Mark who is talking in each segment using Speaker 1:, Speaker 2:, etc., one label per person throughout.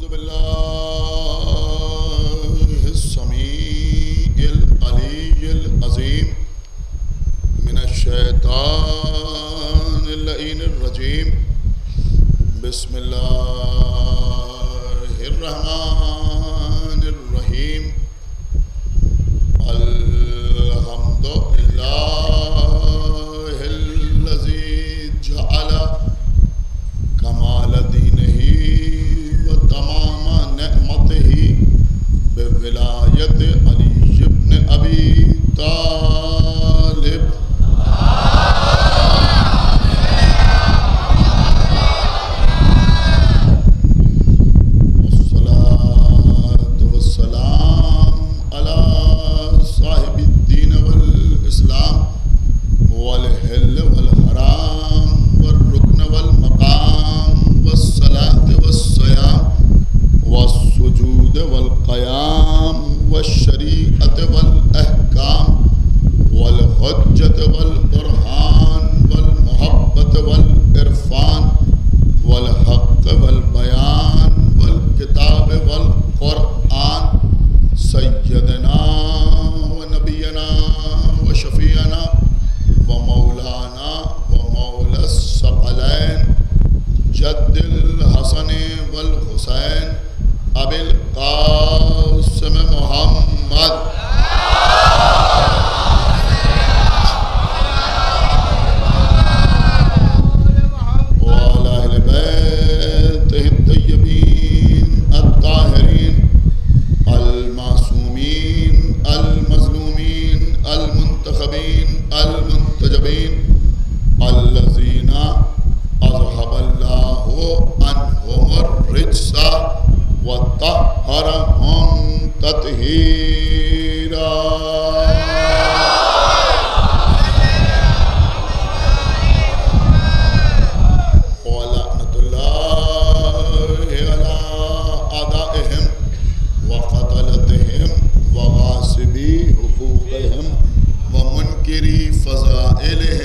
Speaker 1: أعوذ بالله السميع من الشيطان اللئين الرجيم. بسم الله الرحمن Él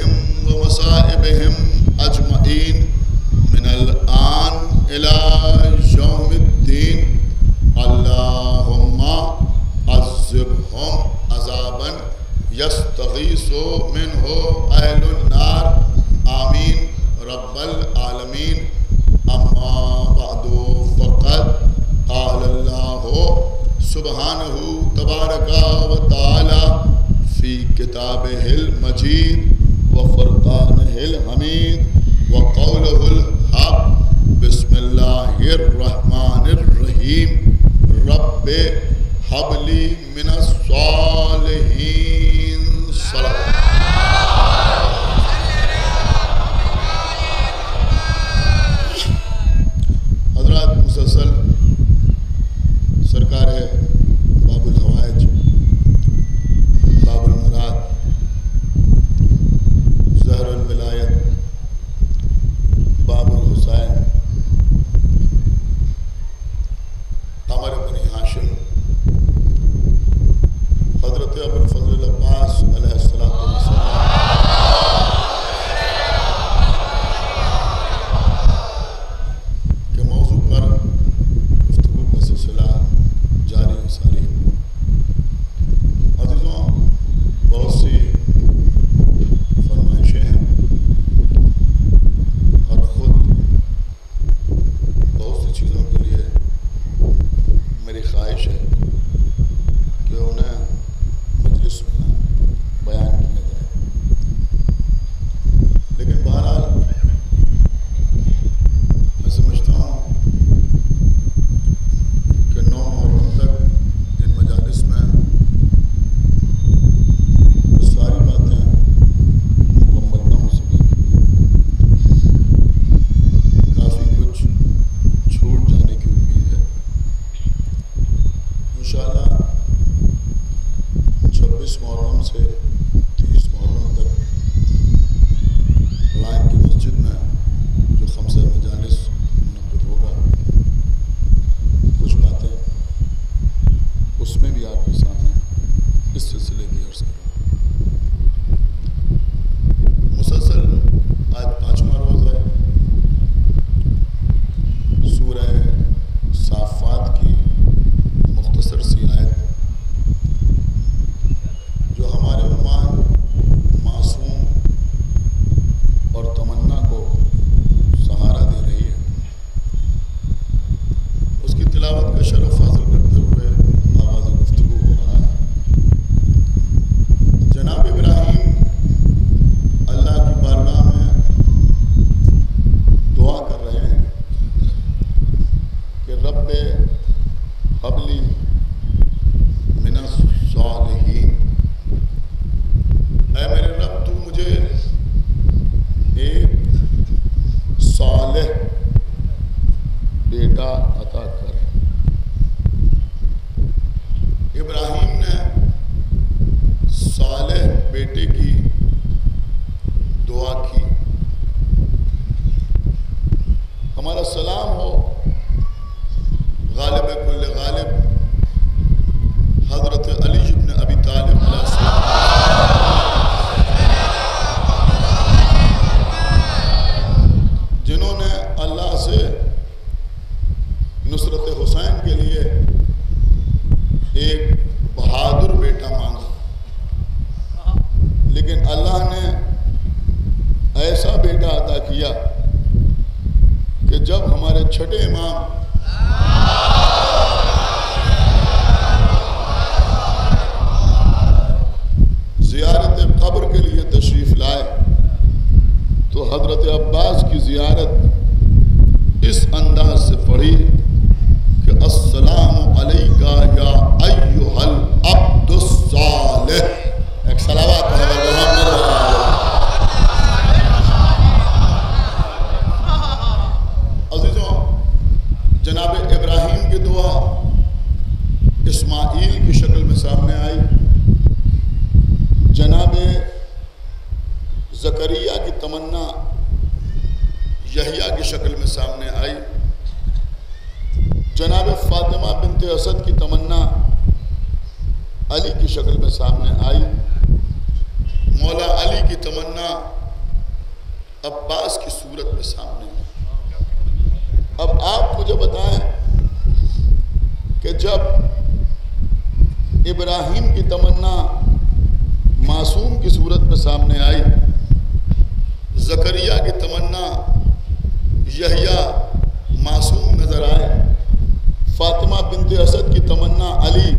Speaker 1: سامنے آئی۔ جناب فاطمہ بنت اسد کی تمنا علی کی شکل میں سامنے آئی۔ مولا علی کی تمنا عباس کی صورت میں سامنے آئی۔ اب آپ مجھے بتائیں کہ جب ابراہیم کی تمنا معصوم کی صورت میں سامنے آئی، زکریہ کی تمنا یحییٰ معصوم نظر آئے۔ فاطمہ بنت اسد کی تمنا علی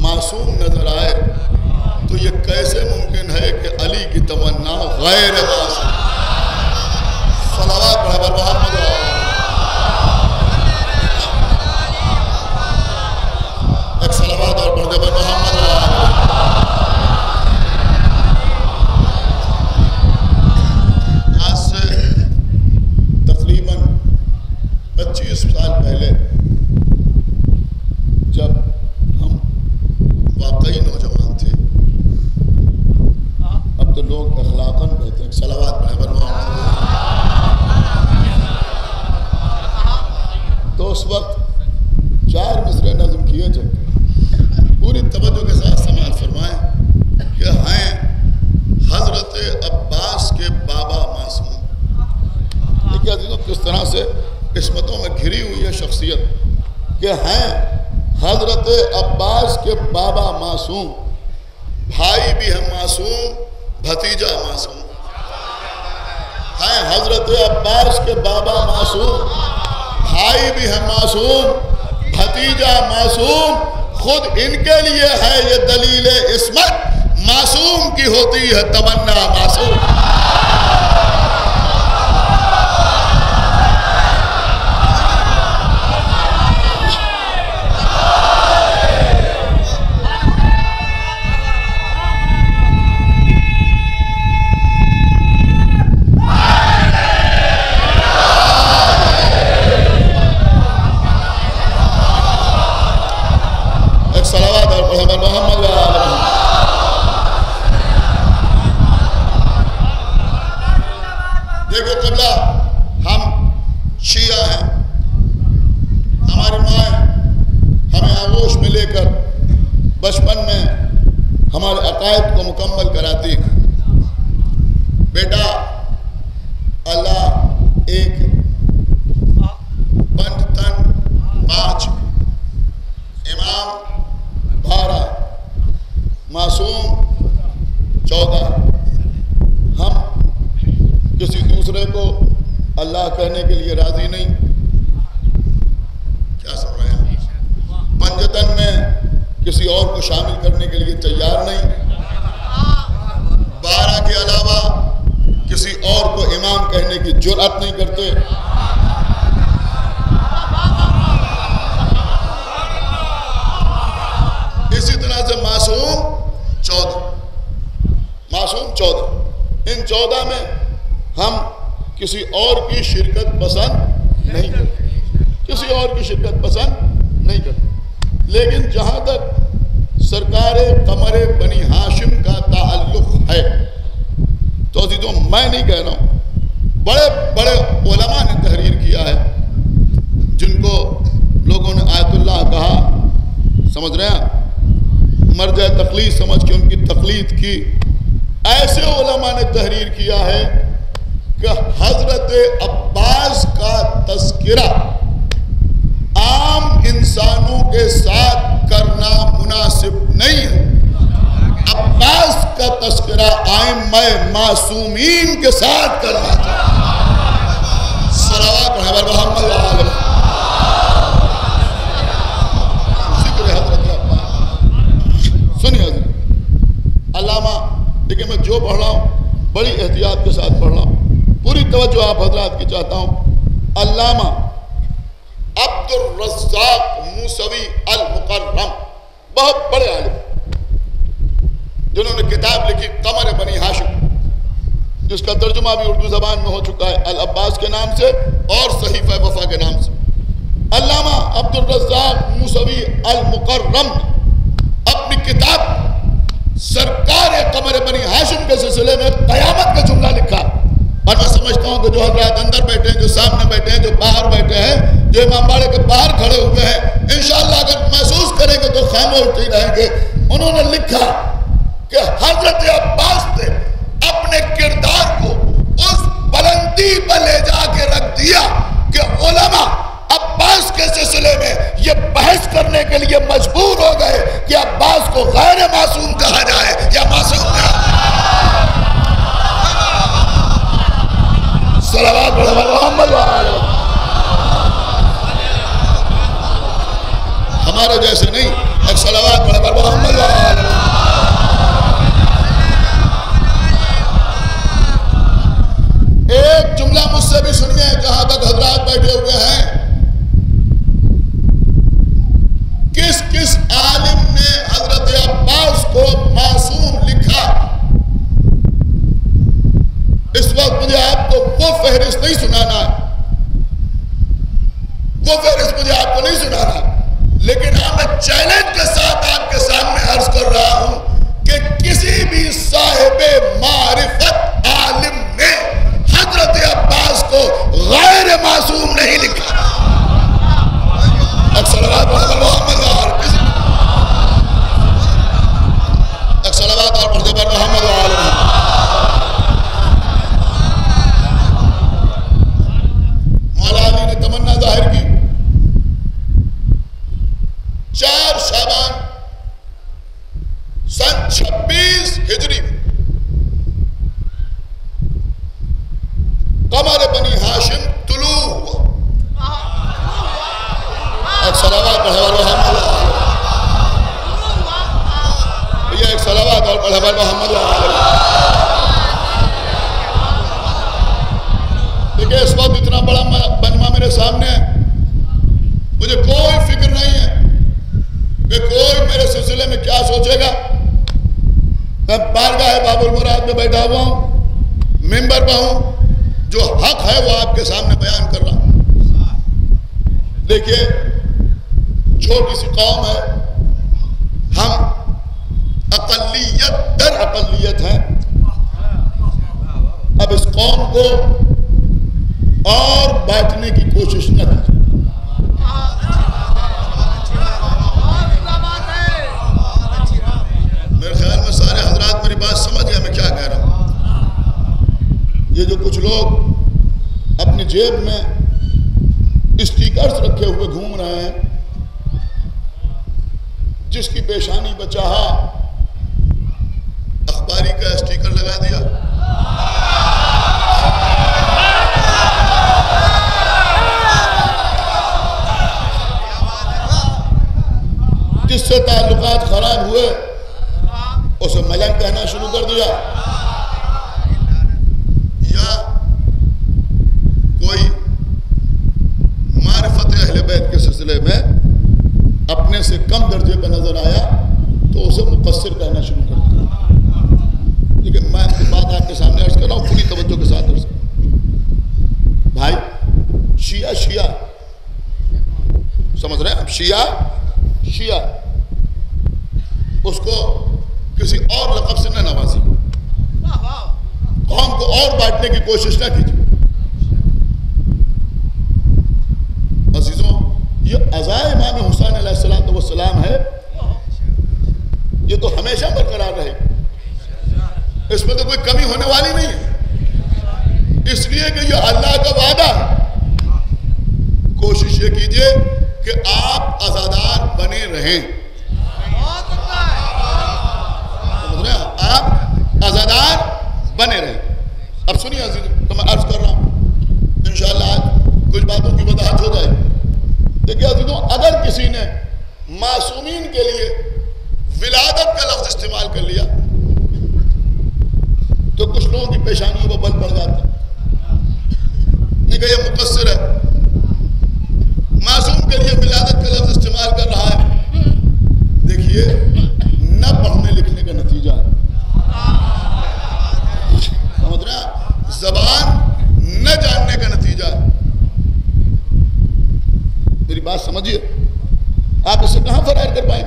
Speaker 1: معصوم نظر آئے۔ تو یہ کیسے ممکن ہے کہ علی کی تمنا غیر معصوم؟ صلوات محبر محمد۔ ایک صلوات اور Psalm 11 شخصیت کہ ہیں حضرت عباس کے بابا معصوم، بھائی بھی ہے معصوم بھتیجہ معصوم۔ ہیں حضرت عباس کے بابا معصوم، بھائی بھی ہے معصوم، بھتیجا معصوم۔ خود ان کے لیے ہے یہ دلیل عصمت، معصوم کی ہوتی ہے تمنا معصوم۔ عبد الرزاق موسوی المکرم، بہت بڑے عالم جنہوں نے کتاب لکھی قمر بنی ہاشم، جس کا ترجمہ بھی اردو زبان میں ہو چکا ہے، العباس کے نام سے اور صحیفہ وفا کے نام سے۔ علامہ عبد الرزاق موسوی المکرم اپنی کتاب سرکار قمر بنی ہاشم کے سلسلے میں قیامت کا جملہ لکھا۔ اور میں سمجھتا ہوں کہ جو حضرات اندر بیٹھے ہیں، جو سامنے بیٹھے ہیں، جو باہر بیٹھے ہیں جو امام باڑے کے باہر کھڑے ہوئے ہیں، انشاءاللہ اگر محسوس کریں گے تو خاموش نہیں رہیں گے۔ انہوں نے لکھا کہ حضرت عباس نے اپنے کردار کو اس بلندی پر لے جا کے رکھ دیا کہ علماء عباس کے سلسلے میں یہ بحث کرنے کے لیے مجبور ہو گئے کہ عباس کو غیر معصوم کہا جائے۔ یا معصوم کہا صلوات محمد ہمارے جیسے نہیں ایک صلوات محمد ایک جملہ مجھ سے بھی سنیے، جہاں تک حضرات بیٹھے ہوئے ہیں۔ کس کس عالم نے حضرت عباس کو معصوم لکھا؟ اس وقت مجھے آپ کو وہ فہرست نہیں سنانا۔ وہ فہرست مجھے آپ کو نہیں سنانا۔ لیکن ہاں میں چیلنج کے ساتھ آپ کے سامنے عرض کر رہا ہوں کہ کسی بھی صاحب معرفت عالم نے حضرت عباس کو غیر معصوم نہیں لکھا۔ اکثر محمد اکثر اور محمد عالم مولا علی جی نے تمنا ظاہر کی۔ چار شابان سن چھبیس ہجری۔ میں قمر بنی ہاشم طلوع ہوا۔ ایک صلوات پڑھے محمد۔ یہ ایک صلوات اور پڑھے محمد۔ دیکھیں اس وقت اتنا بڑا بنما میرے سامنے ہے۔ مجھے کوئی فکر نہیں ہے۔ کہ کوئی میرے سلسلے میں کیا سوچے گا؟ میں بارگاہ باب المراد میں بیٹھا ہوا ہوں، ممبر پہ ہوں، جو حق ہے وہ آپ کے سامنے بیان کر رہا ہوں۔ دیکھیے، چھوٹی سی قوم ہے، ہم اقلیت، در اقلیت ہیں۔ اب اس قوم کو اور بانٹنے کی کوشش نہ کریں میرے خیال میں سارے حضرات میری بات سمجھ گئے، میں کیا کہہ رہا ہوں؟ یہ جو کچھ لوگ اپنی جیب میں اسٹیکرز رکھے ہوئے گھوم رہے ہیں، جس کی پیشانی بچاہا اخباری کا اسٹیکر لگا دیا۔ جس سے تعلقات خراب ہوئے اسے ملنگ کہنا شروع کر دیا یا کوئی معرفت اہل بیت کے سلسلے میں اپنے سے کم درجے پہ نظر آیا تو اسے مقصر کہنا شروع کر دیا لیکن میں بات آپ کے سامنے عرض کر رہا ہوں پوری توجہ کے ساتھ عرض کر بھائی شیعہ شیعہ سمجھ رہے ہیں شیعہ شیعہ اس کو کسی اور لقب سے نہ نوازی۔ قوم کو اور بانٹنے کی کوشش نہ کیجیے۔ عزیزوں، یہ ازائے امام حسین علیہ السلام والسلام ہے۔ یہ تو ہمیشہ برقرار رہے۔ اس میں تو کوئی کمی ہونے والی نہیں ہے۔ اس لیے کہ یہ اللہ کا وعدہ ہے۔ کوشش یہ کیجیے کہ آپ ازادار بنے رہیں۔ آپ ازادار بنے رہے۔ اب سنیے عزیز، تو میں عرض کر رہا ہوں، انشاءاللہ آج کچھ باتوں کی وضاحت ہو جائے۔ دیکھیں عزیزوں، اگر کسی نے معصومین کے لیے ولادت کا لفظ استعمال کر لیا تو کچھ لوگوں کی پیشانیوں پر بل پڑ جاتا نہیں کہ یہ مقصر ہے معصوم کے لیے ولادت کا لفظ استعمال کر رہا ہے دیکھیے نہ پڑھنے لکھنے کا نتیجہ ہے سمجھ رہے زبان نہ جاننے کا نتیجہ ہے میری بات سمجھیے آپ اسے کہاں فرار کر پائیں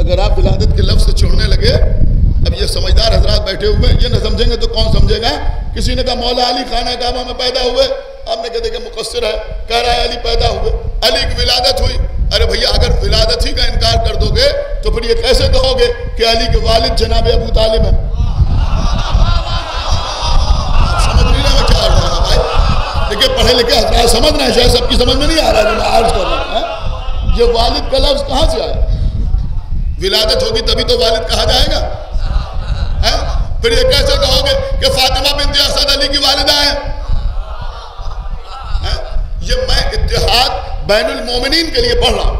Speaker 1: اگر آپ ولادت کے لفظ سے چھوڑنے لگے اب یہ سمجھدار حضرات بیٹھے ہوئے یہ نہ سمجھیں گے تو کون سمجھے گا کسی نے کہا مولا علی خانہ کعبہ میں پیدا ہوئے آپ نے کہا دیکھیں مقصر ہے کہہ رہا ہے علی پیدا ہوئے علی کی ولادت ہوئی ارے بھیا اگر ولادت ہی کا انکار کر دو گے تو پھر یہ کیسے کہو گے کہ علی کے والد جناب ابو طالب ہیں سمجھ نہیں رہا میں کیا رہا ہوں بھائی دیکھیں پڑھے لکھے حضرات سمجھ رہے ہیں شاید سب کی سمجھ میں نہیں آ رہا جو میں عرض کر رہا ہوں ہاں؟ یہ والد کا لفظ کہاں سے آیا؟ ولادت ہوگی تبھی تو والد کہا جائے گا۔ ہاں؟ پھر یہ کیسے کہو گے کہ فاطمہ بنت اسد علی کی والدہ ہے ہاں؟ یہ میں اتحاد بین المومنین کے لیے پڑھ رہا ہوں۔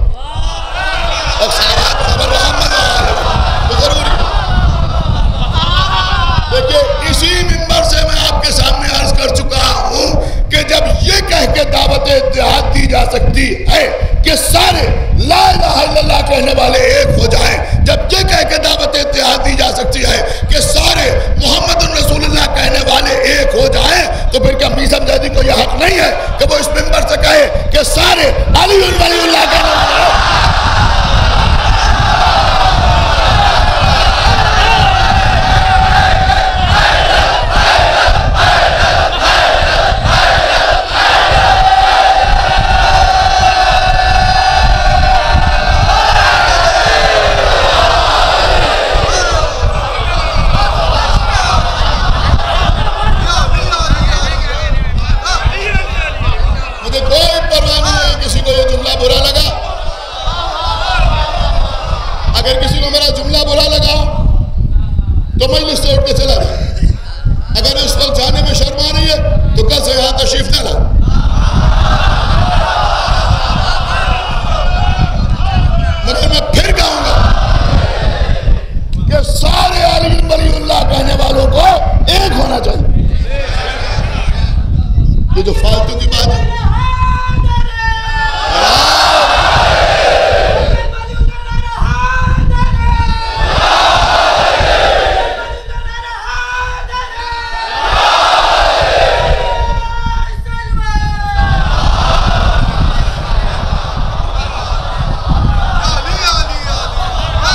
Speaker 1: یہ کے دعوت اتحاد دی جا سکتی ہے کہ سارے لا الہ الا اللہ کہنے والے ایک ہو جائیں۔ جب یہ کہہ کے دعوت اتحاد دی جا سکتی ہے کہ سارے محمد رسول اللہ کہنے والے ایک ہو جائیں، تو پھر کیا میسم جیدی کو یہ حق نہیں ہے کہ وہ اس ممبر سے کہے کہ سارے علی ولی اللہ کہنے والے جملہ برا لگا تو مجلس سے اٹھ کے چلا جائے اگر اس وقت جانے میں شرم آ رہی ہے تو کل سے یہاں تشریف نہ لاؤ مگر میں پھر کہوں گا کہ سارے علی ولی اللہ کہنے والوں کو ایک ہونا چاہیے۔ یہ جو فالتو کی بات ہے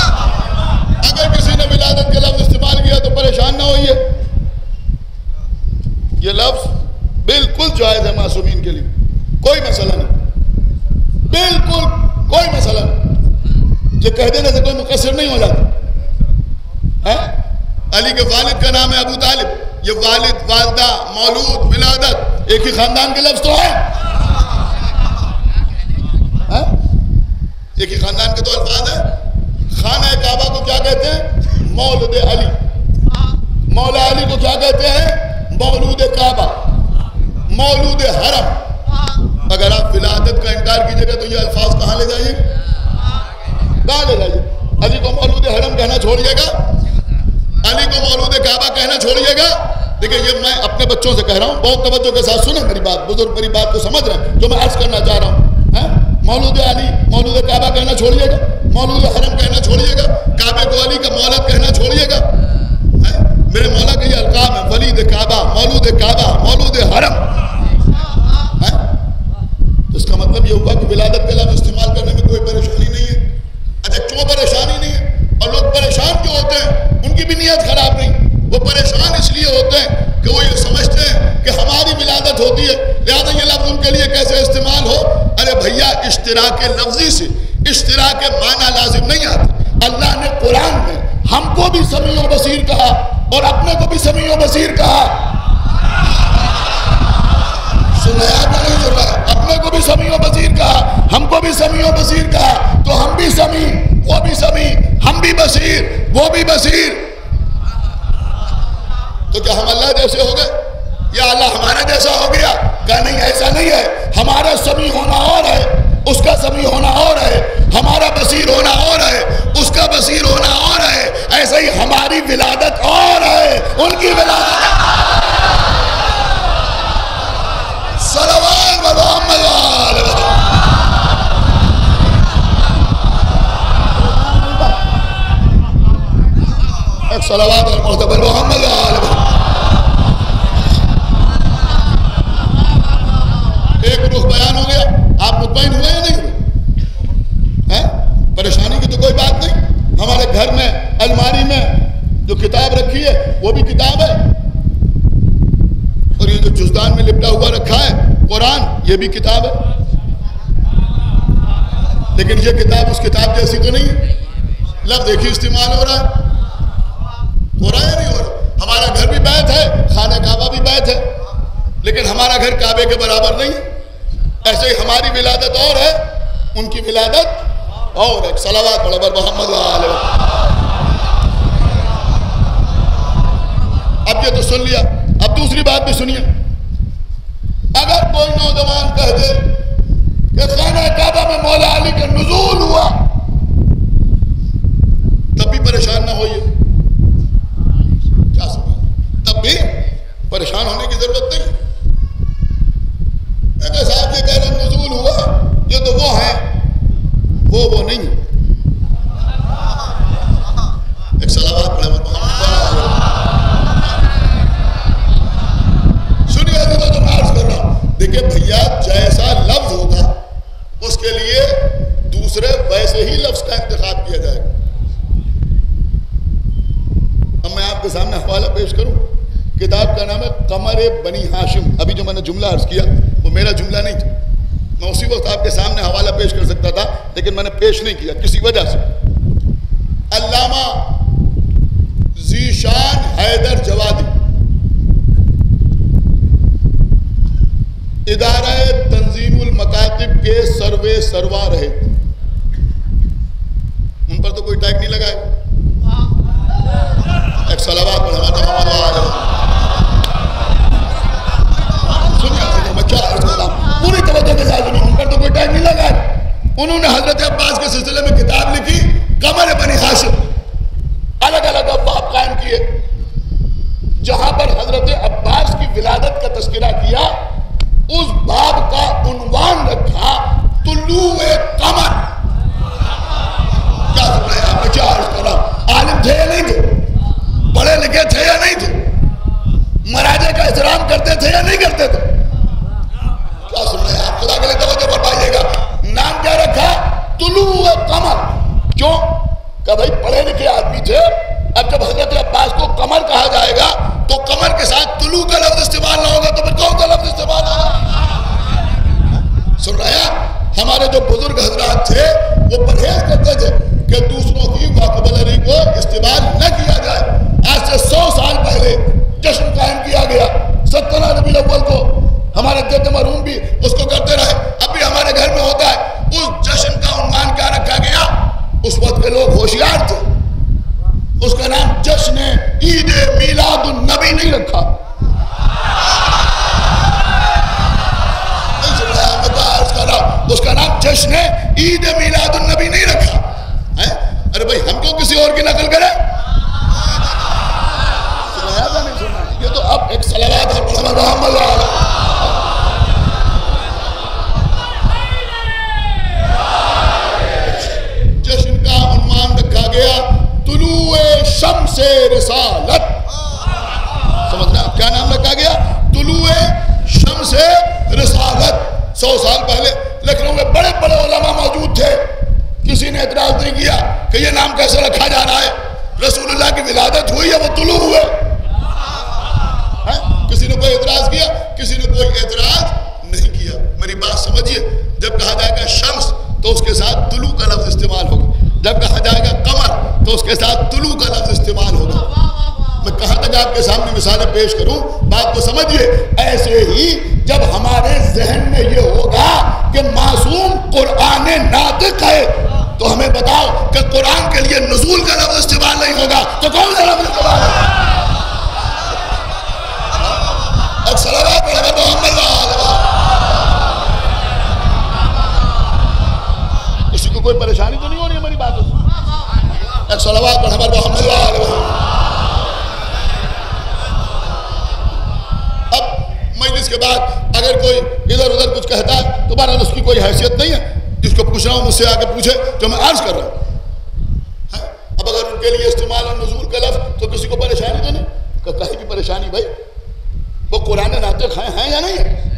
Speaker 1: اگر کسی نے ولادت کا لفظ استعمال کیا تو پریشان نہ ہوئیے یہ لفظ بالکل جائز ہے معصومین کے لیے کوئی مسئلہ نہیں بالکل کوئی مسئلہ نہیں یہ کہہ دینے سے کوئی مقصر نہیں ہو جاتا ہے علی کے والد کا نام ہے ابو طالب یہ والد والدہ مولود ولادت ایک ہی خاندان کے لفظ تو ہے ہاں؟ ایک ہی خاندان کے تو الفاظ ہیں خانہ کعبہ کو کیا کہتے ہیں مولد علی مولا علی کو کیا کہتے ہیں مولود کعبہ مولود حرم اگر آپ ولادت کا انکار کیجیے گا تو یہ الفاظ کہاں لے جائیے کہاں لے جائیے علی کو مولود حرم کہنا چھوڑیے گا علی کو مولود کعبہ کہنا چھوڑیے گا دیکھیں یہ میں اپنے بچوں سے کہہ رہا ہوں بہت توجہ کے ساتھ سنیں میری بات بزرگ میری بات کو سمجھ رہے ہیں جو میں عرض کرنا چاہ رہا ہوں ہاں؟ مولود علی مولود کعبہ کہنا چھوڑیے گا مولود حرم کہنا چھوڑیے گا کعبے کو علی کا مولد کہنا چھوڑیے گا ہاں؟ میرے مولا کا یہ القاب ہے ولید کعبہ مولود کعبہ مولود حرم ہاں؟ تو اس کا مطلب یہ ہوا کہ ہوتی ہے لہذا یہ لفظ ان کے لیے کیسے استعمال ہو ارے بھیا اشتراک لفظی سے اشتراک معنی لازم نہیں آتا اللہ نے قرآن میں ہم کو بھی سمیع و بصیر کہا اور اپنے کو بھی سمیع و بصیر کہا سنیا نہیں سن رہا اپنے کو بھی سمیع و بصیر کہا ہم کو بھی سمیع و بصیر کہا تو ہم بھی سمیع، وہ بھی سمیع، ہم بھی بصیر، وہ بھی بصیر۔ تو کیا ہم اللہ جیسے ہو گئے؟ یا اللہ ہمارا جیسا ہو گیا؟ کہا نہیں، ایسا نہیں ہے۔ ہمارا سمیع ہونا اور ہے، اس کا سمیع ہونا اور ہے۔ ہمارا بصیر ہونا اور ہے، اس کا بصیر ہونا اور ہے۔ ایسا ہی ہماری ولادت اور ہے، ان کی ولادت۔ سلوان صلوات و محمد وآل ایک صلوات محمد. ایک رخ بیان ہو گیا. آپ مطمئن ہوئے یا نہیں ہوئے؟ پریشانی کی تو کوئی بات نہیں. ہمارے گھر میں، الماری میں جو کتاب رکھی ہے، وہ بھی کتاب ہے. اور یہ جو جزدان میں لپٹا ہوا رکھا ہے، قرآن، یہ بھی کتاب ہے. لیکن یہ کتاب اس کتاب جیسی تو نہیں ہے؟ لفظ ایک ہی استعمال ہو رہا ہے. ہو رہا ہے نہیں ہو رہا؟ ہمارا گھر بھی بیت ہے، خانہ کعبہ بھی بیت ہے، لیکن ہمارا گھر کعبے کے برابر نہیں ہے۔ ایسے ہی ہماری ولادت اور ہے، ان کی ولادت اور ایک صلوات بڑبر محمد اب یہ تو سن لیا۔ اب دوسری بات بھی سنیے۔ اگر کوئی نوجوان کہہ دے کہ خانہ کعبہ میں مولا علی کا نزول ہوا، تب بھی پریشان نہ ہوئیے۔ کیا سمجھ تب بھی پریشان ہونے کی ضرورت نہیں۔ اگر صاحب یہ کہہ رہے نزول ہوا، یہ تو وہ ہیں، وہ وہ نہیں۔ ایک صلوات پڑھے سنیے حضرت میں عرض کر رہا ہوں۔ دیکھیں، بھیا، جیسا لفظ ہوگا، اس کے لیے دوسرے ویسے ہی لفظ کا انتخاب کیا جائے گا۔ اب میں آپ کے سامنے حوالہ پیش کروں۔ کتاب کا نام ہے قمر بنی ہاشم۔ ابھی جو میں نے جملہ عرض کیا، وہ میرا جملہ نہیں تھا۔ میں اسی وقت آپ کے سامنے حوالہ پیش کر سکتا تھا، لیکن میں نے پیش نہیں کیا۔ کسی وجہ سے۔ علامہ ذیشان حیدر جوادی۔ ادارہ تنظیم المکاتب کے سروے سروا رہے۔ کوئی اعتراض نہیں کیا۔ میری بات سمجھیے۔ جب کہا جائے گا شمس تو اس کے ساتھ طلوع کا لفظ استعمال ہوگا۔ جب کہا جائے گا قمر تو اس کے ساتھ طلوع کا لفظ استعمال ہوگا۔ میں کہاں تک آپ کے سامنے مثالیں پیش کروں؟ بات کو سمجھیے۔ ایسے ہی جب ہمارے ذہن میں یہ ہوگا کہ معصوم قرآن ناطق ہے تو ہمیں بتاؤ کہ قرآن کے لیے نزول کا لفظ استعمال نہیں ہوگا۔ تو کون سا لفظ استعمال ہے؟ کو کوئی پریشانی تو نہیں ہو رہی ہماری باتوں سے ایک سلوات پر ہمارے محمد اللہ علیہ وسلم۔ اب مجلس کے بعد اگر کوئی ادھر ادھر کچھ کہتا ہے، تو بہرحال اس کی کوئی حیثیت نہیں ہے۔ جس کو پوچھ رہا ہوں، مجھ سے آگے پوچھے، جو میں عرض کر رہا ہوں۔ ہاں؟ اب اگر ان کے لیے استعمال اور نزول کا لفظ، تو کسی کو پریشانی تو نہیں؟ کہ کہیں کی پریشانی بھائی، وہ قرآن ناطق ہیں ہیں یا نہیں ہے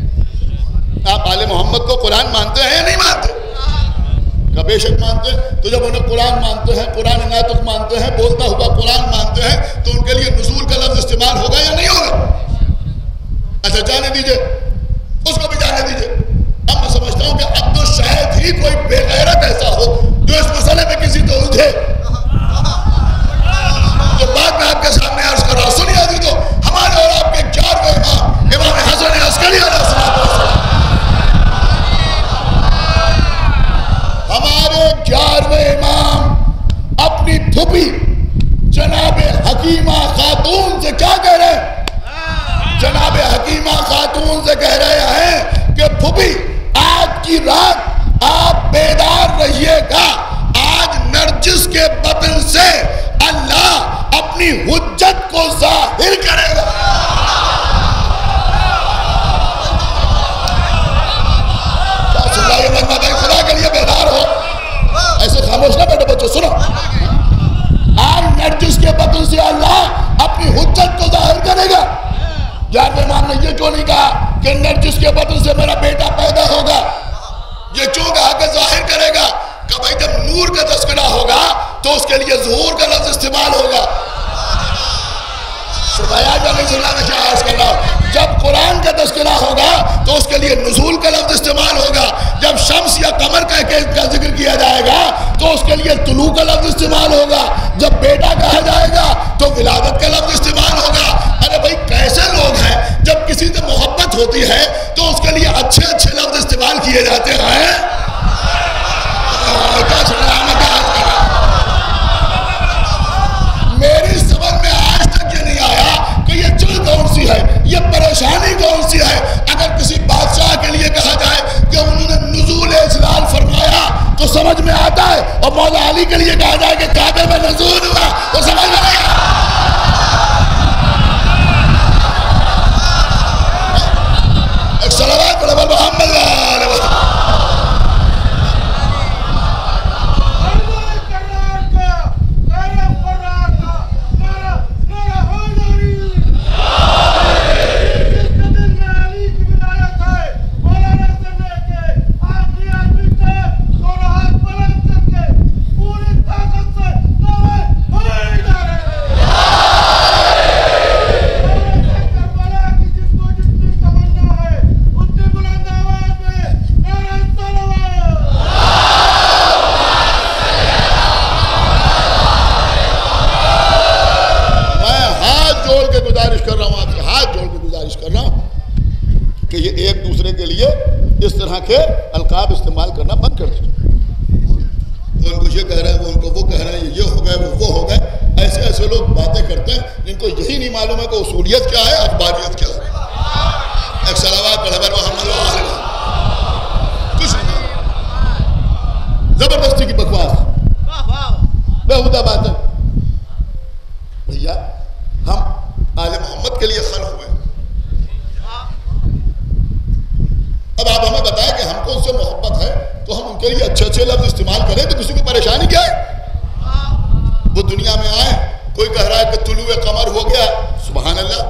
Speaker 1: آپ آل محمد کو قرآن مانتے ہیں یا نہیں مانتے؟ کا بے شک مانتے ہیں، تو جب انہیں قرآن مانتے ہیں، قرآن ناطق مانتے ہیں، بولتا ہوا قرآن مانتے ہیں، تو ان کے لیے نزول کا لفظ استعمال ہوگا یا نہیں ہوگا؟ اچھا جانے دیجیے۔ اس کو بھی جانے دیجیے۔ اب میں سمجھتا ہوں کہ اب تو شاید ہی کوئی بے غیرت ایسا ہو جو اس مسئلے میں کسی تو الجھے۔ جو بات میں آپ کے سامنے عرض کر رہا ہوں، سنیے عزیز ہمارے اور آپ کے چار امام امام حسن عسکری علیہ السلام۔ ہمارے گیارہویں امام اپنی تھپی جناب حکیمہ خاتون سے کیا کہہ رہے ہیں؟ جناب حکیمہ خاتون سے کہہ رہے ہیں کہ پھپی آج کی رات آپ بیدار رہیے گا۔ آج نرجس کے بطن سے اللہ اپنی حجت کو ظاہر کرے گا۔ خدا کے لیے بیدار ہو۔ خاموش نہ بیٹھے بچوں، سنو۔ آج نرجس کے بطن سے اللہ اپنی حجت کو ظاہر کرے گا۔ یار امام نے یہ کیوں نہیں کہا کہ نرجس کے بطن سے میرا بیٹا پیدا ہوگا، یہ کیوں کہا کہ ظاہر کرے گا کہ بھائی جب نور کا تذکرہ ہوگا تو اس کے لیے ظہور کا لفظ استعمال ہوگا۔ جب قرآن کا تذکرہ ہوگا تو اس کے لیے نزول کا لفظ استعمال ہوگا۔ جب شمس یا قمر کا ذکر کیا جائے گا تو اس کے لیے طلوع کا لفظ استعمال ہوگا۔ جب بیٹا کہا جائے گا تو ولادت کا لفظ استعمال ہوگا۔ ارے بھائی، کیسے لوگ ہیں؟ جب کسی سے محبت ہوتی ہے تو اس کے لیے اچھے اچھے لفظ استعمال کیے جاتے ہیں۔ تو سمجھ میں آتا ہے اور مولا علی کے لیے کہا جائے کہ کعبے میں نزول ہوا تو سمجھ میں آتا۔ ہے صلوات پڑھے محمد علیہ وسلم میں ہاتھ جوڑ کے گزارش کر رہا ہوں آپ سے ہاتھ جوڑ کے گزارش کر رہا ہوں کہ یہ ایک دوسرے کے لیے اس طرح کے القاب استعمال کرنا بند کر دیا وہ ان کو یہ کہہ رہے ہیں وہ ان کو وہ کہہ رہے ہیں یہ ہو گئے، وہ وہ ہو گئے۔ ایسے ایسے لوگ باتیں کرتے ہیں، جن کو یہی نہیں معلوم ہے کہ اصولیت کیا ہے اخباریت کیا ہے ایک سلامات پڑھے بر محمد وآلہ کچھ نہیں زبردستی کی بکواس بہودہ بات ہے بھیا ہم آل محمد کے لیے خلق ہوئے اب آپ ہمیں بتائیں کہ ہم کو ان سے محبت ہے تو ہم ان کے لیے اچھے اچھے لفظ استعمال کریں تو کسی کو پریشانی کیا ہے وہ دنیا میں آئے کوئی کہہ رہا ہے کہ طلوع قمر ہو گیا سبحان اللہ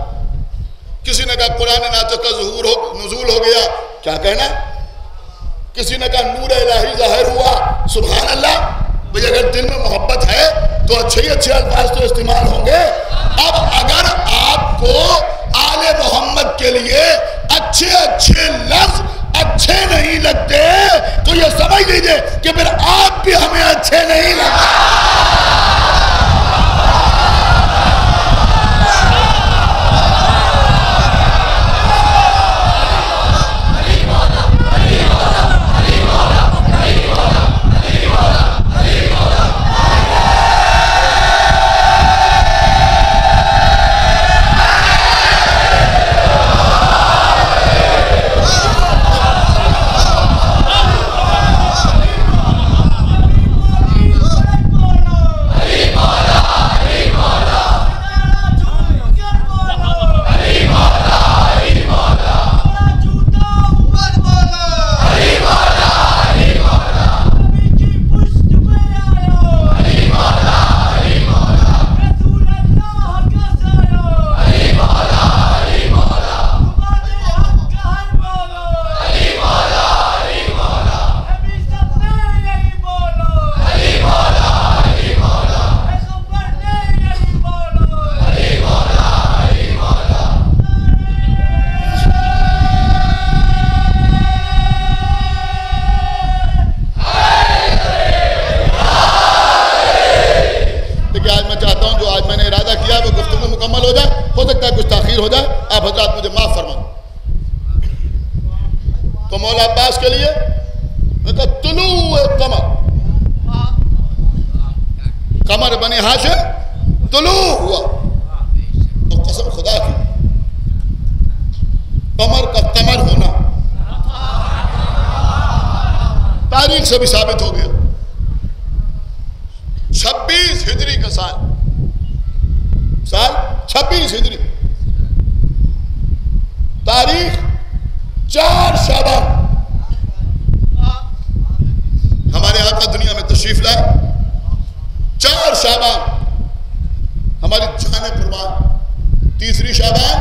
Speaker 1: کسی نے کہا قرآن ناطق کا ظہور ہو، نزول ہو گیا۔ کیا کہنا؟ کسی نے کہا نور الہی ظاہر ہوا۔ سبحان اللہ بھئی اگر دل میں محبت ہے تو اچھے ہی اچھے الفاظ تو استعمال ہوں گے۔ اب اگر آپ کو آل محمد کے لیے اچھے اچھے لفظ اچھے نہیں لگتے، تو یہ سمجھ لیجیے کہ پھر آپ بھی ہمیں اچھے نہیں لگتے۔ چار ہماری جان قربان، تیسری شابان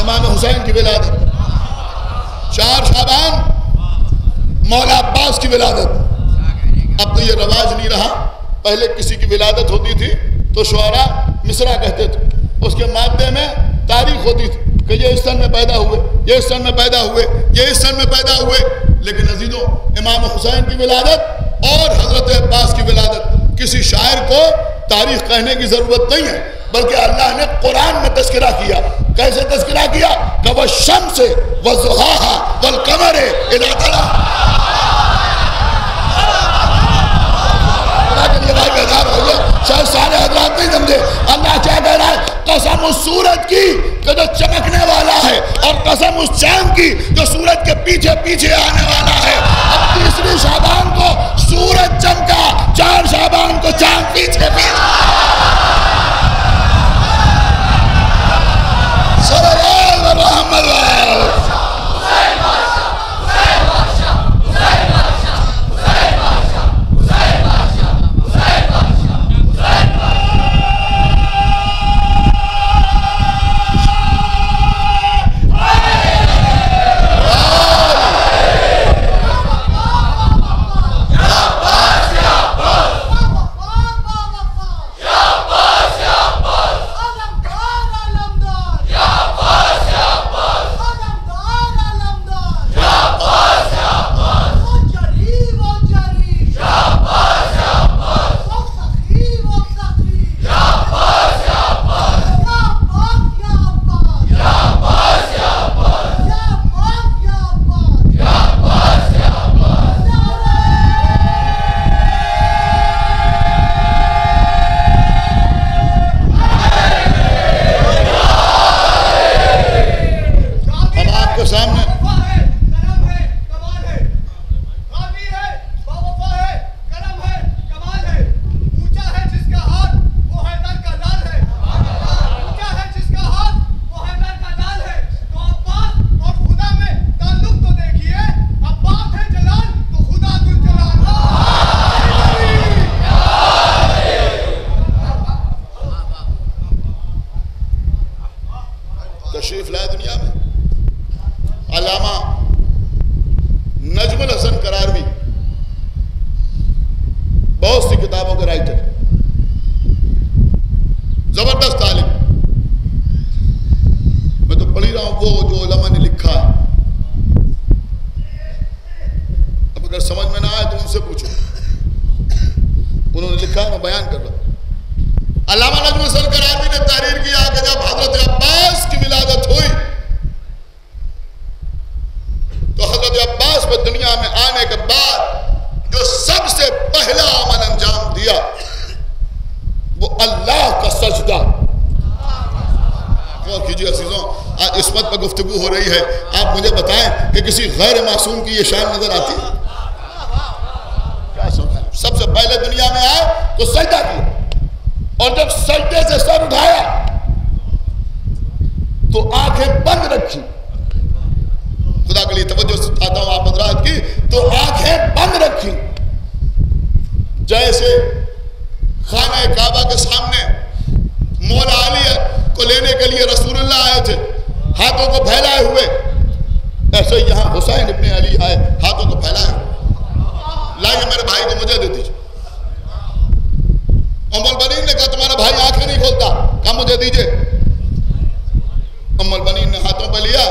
Speaker 1: امام حسین کی ولادت، چار شابان مولا عباس کی ولادت۔ اب تو یہ رواج نہیں رہا، پہلے کسی کی ولادت ہوتی تھی تو شعراء مصرع کہتے تھے۔ اس کے مادے میں تاریخ ہوتی تھی کہ یہ اس سن میں پیدا ہوئے، یہ اس سن میں پیدا ہوئے، یہ اس سن میں پیدا ہوئے۔ لیکن عزیزوں، امام حسین کی ولادت اور حضرت عباس کی ولادت۔ کسی شاعر کو تاریخ کہنے کی ضرورت نہیں ہے، بلکہ اللہ نے قرآن میں تذکرہ کیا۔ کیسے تذکرہ کیا؟ کہ وہ شمس و زحاہا والقمر الى طلع شاید سارے حضرات نہیں سمجھے اللہ کیا کہہ رہا ہے قسم اس سورج کی کہ جو چمکنے والا ہے اور قسم اس چاند کی جو سورج کے پیچھے پیچھے آنے والا ہے۔ اب تیسری شابان کو سورج چمکا، چار شابان کو چاند پیچھے پیچھے۔ صلی معصوم کی یہ شان نظر آتی ہے کیا سننا ہے سب سے پہلے دنیا میں آئے تو سجدہ کیا اور جب سجدے سے سر اٹھایا تو آنکھیں بند رکھی خدا کے لیے توجہ چاہتا ہوں آپ حضرات کی تو آنکھیں بند رکھی جیسے خانہ کعبہ کے سامنے مولا علی کو لینے کے لیے رسول اللہ آئے تھے ہاتھوں کو پھیلائے ہوئے ایسے یہاں حسین ابن علی آئے ہاتھوں کو پھیلائے ہوئے لائیے میرے بھائی کو مجھے دے دیجیے ام البنین نے کہا تمہارا بھائی آنکھیں نہیں کھولتا کہا مجھے دیجیے ام البنین نے ہاتھوں پہ لیا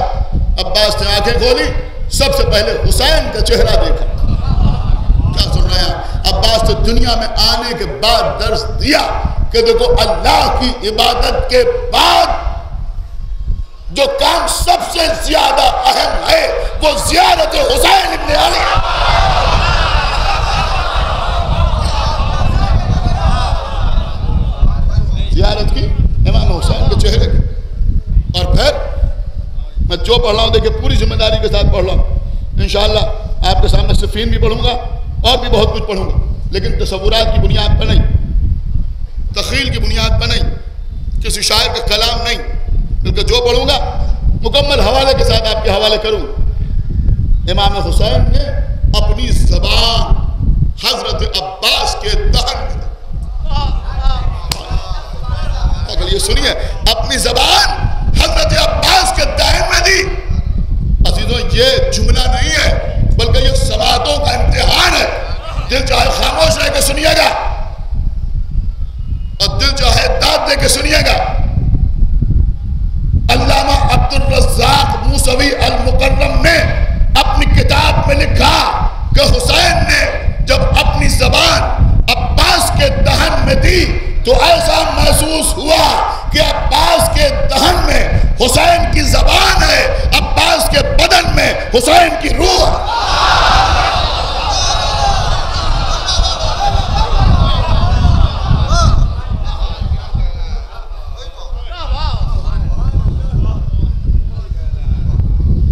Speaker 1: عباس نے آنکھیں کھولی سب سے پہلے حسین کا چہرہ دیکھا کیا سن رہے ہیں عباس نے دنیا میں آنے کے بعد درس دیا کہ دیکھو اللہ کی عبادت کے بعد جو کام سب سے زیادہ اہم ہے وہ زیارت حسین ابن علی زیارت کی امام حسین کے چہرے کی۔ اور پھر میں جو پڑھ رہا ہوں دیکھیں پوری ذمہ داری کے ساتھ پڑھ رہا ہوں۔ انشاءاللہ آپ کے سامنے صفین بھی پڑھوں گا اور بھی بہت کچھ پڑھوں گا۔ لیکن تصورات کی بنیاد پر نہیں تخیل کی بنیاد پر نہیں۔ کسی شاعر کا کلام نہیں بلکہ جو پڑھوں گا، مکمل حوالے کے ساتھ آپ کے حوالے کروں امام حسین نے اپنی زبان حضرت عباس کے دہن میں یہ سنیے، اپنی زبان حضرت عباس کے دہن میں دی۔ عزیزوں، یہ جملہ نہیں ہے، بلکہ یہ سواتوں کا امتحان ہے۔ دل چاہے خاموش رہ کے سنیے گا۔ اور دل چاہے داد دے کے سنیے گا۔ علامہ عبد الرزاق موسوی المکرم نے اپنی کتاب میں لکھا کہ حسین نے جب اپنی زبان عباس کے دہن میں دی تو ایسا محسوس ہوا کہ عباس کے دہن میں حسین کی زبان ہے، عباس کے بدن میں حسین کی روح ہے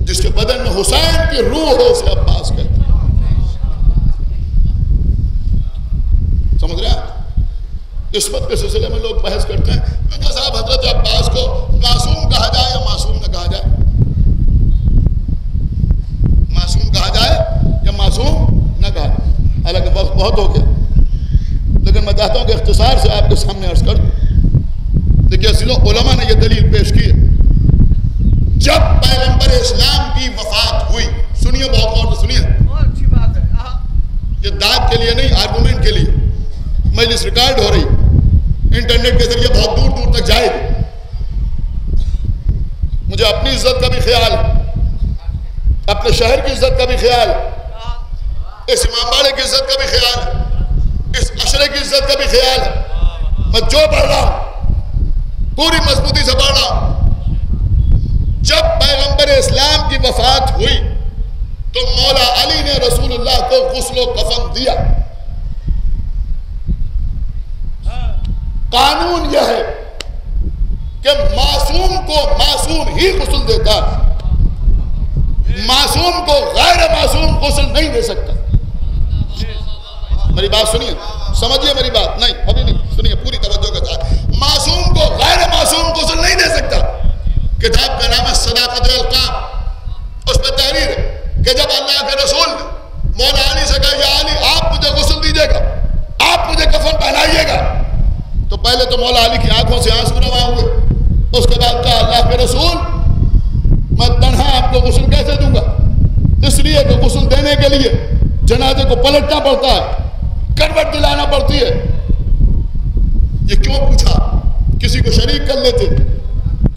Speaker 1: جس کے بدن میں حسین کی روح ہو اسے عباس کہتے ہیں۔ سمجھ رہے ہیں؟ عصمت کے سلسلے میں لوگ بحث کرتے ہیں۔ میں کہا صاحب حضرت عباس کو معصوم کہا جائے یا معصوم نہ کہا جائے؟ معصوم کہا جائے یا معصوم نہ کہا جائے؟ حالانکہ وقت بہت ہو گیا۔ لیکن میں چاہتا ہوں کہ اختصار سے آپ کے سامنے عرض کر دوں۔ دیکھیے اصلوں علماء نے یہ دلیل پیش کی ہے۔ جب پیغمبر اسلام کی وفات ہوئی سنیے بہت غور سے سنیے۔ یہ داد کے لیے نہیں آرگومنٹ کے لیے۔ مجلس ریکارڈ ہو رہی۔ انٹرنیٹ کے ذریعے بہت دور دور تک جائے۔ گی مجھے اپنی عزت کا بھی خیال اپنے شہر کی عزت کا بھی خیال اس امام باڑے کی عزت کا بھی خیال اس عشرے کی عزت کا بھی خیال میں جو پڑھ رہا ہوں پوری مضبوطی سے پڑھ رہا ہوں۔ جب پیغمبر اسلام کی وفات ہوئی تو مولا علی نے رسول اللہ کو غسل و کفن دیا۔ قانون یہ ہے کہ معصوم کو معصوم ہی غسل دیتا ہے۔ معصوم کو غیر معصوم غسل نہیں دے سکتا۔ میری بات سنیے، سمجھیے میری بات، نہیں، ابھی نہیں، سنیے، پوری توجہ کے ساتھ۔ معصوم کو غیر معصوم غسل نہیں دے سکتا۔ کتاب کا نام ہے صداقت القام اس میں تحریر ہے کہ جب اللہ کے رسول نے مولا علی سے کہا یا علی، آپ مجھے غسل دیجیے گا، آپ مجھے کفن پہنائیے گا۔ تو پہلے تو مولا علی کی آنکھوں سے آنسو روا ہوئے۔ اس کے بعد کہا، اللہ کے رسول، میں تنہا آپ کو غسل کیسے دوں گا؟ اس لیے کہ غسل دینے کے لیے جنازے کو پلٹنا پڑتا ہے، کروٹ دلانا پڑتی ہے۔ یہ کیوں پوچھا؟ کسی کو شریک کر لیتے۔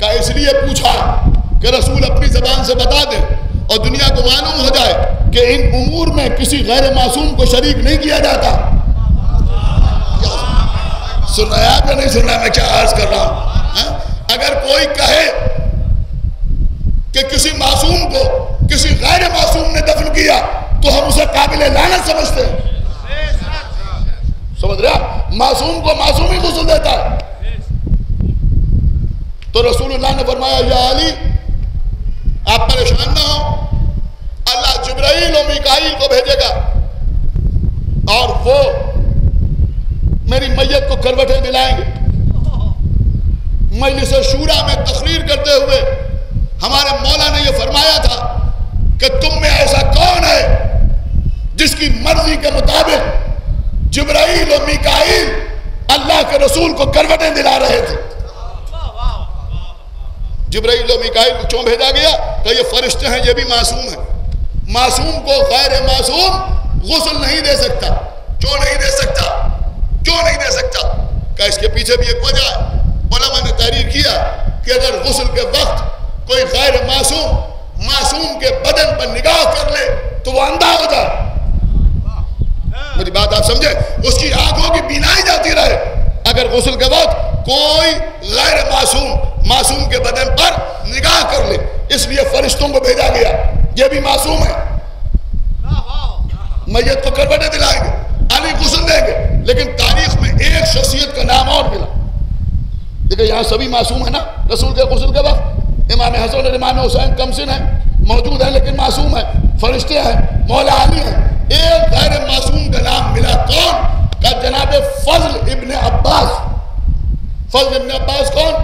Speaker 1: کہا اس لیے پوچھا کہ رسول اپنی زبان سے بتا دیں اور دنیا کو معلوم ہو جائے کہ ان امور میں کسی غیر معصوم کو شریک نہیں کیا جاتا۔ سن رہا ہے نہیں سن رہا میں کیا عرض کر رہا ہوں؟ ہاں؟ اگر کوئی کہے کہ کسی معصوم کو کسی غیر معصوم نے دفن کیا تو ہم اسے قابل لعنت سمجھتے ہیں۔ سمجھ رہا معصوم کو معصوم ہی غسل دیتا ہے۔ تو رسول اللہ نے فرمایا، یا علی، آپ پریشان نہ ہو۔ اللہ جبرائیل و میکائیل کو بھیجے گا۔ اور وہ میری میت کو کروٹیں دلائیں گے۔ مجلس شورا میں تقریر کرتے ہوئے ہمارے مولا نے یہ فرمایا تھا کہ تم میں ایسا کون ہے جس کی مرضی کے مطابق جبرائیل و میکائیل اللہ کے رسول کو کروٹیں دلا رہے تھے؟ جبرائیل و میکائیل کو چون بھیجا گیا کہ یہ فرشتے ہیں، یہ بھی معصوم ہیں۔ معصوم کو غیر معصوم غسل نہیں دے سکتا۔ کیوں نہیں دے سکتا؟ کیوں نہیں دے سکتا؟ کہ اس کے پیچھے بھی ایک وجہ ہے۔ علماء نے تحریر کیا کہ اگر غسل کے وقت کوئی غیر معصوم معصوم کے بدن پر نگاہ کر لے تو وہ اندھا ہو جائے۔ میری بات آپ سمجھے اس کی آنکھوں کی بینائی جاتی رہے۔ اگر غسل کے وقت کوئی غیر معصوم معصوم کے بدن پر نگاہ کر لے، اس لیے فرشتوں کو بھیجا گیا، یہ بھی معصوم ہے۔ میت کو کروٹیں دلائیں گے، علی غسل دیں گے، لیکن تاریخ میں ایک شخصیت کا نام اور ملا۔ دیکھیں، یہاں سبھی معصوم ہیں نا، رسول کے غسل کے وقت۔ امام حسن اور امام حسین کمسن ہیں، موجود ہیں لیکن معصوم ہیں۔ فرشتے ہیں، مولا علی ہیں۔ ایک غیر معصوم کا نام ملا کون؟ کا جناب فضل ابن عباس، فضل ابن عباس کون؟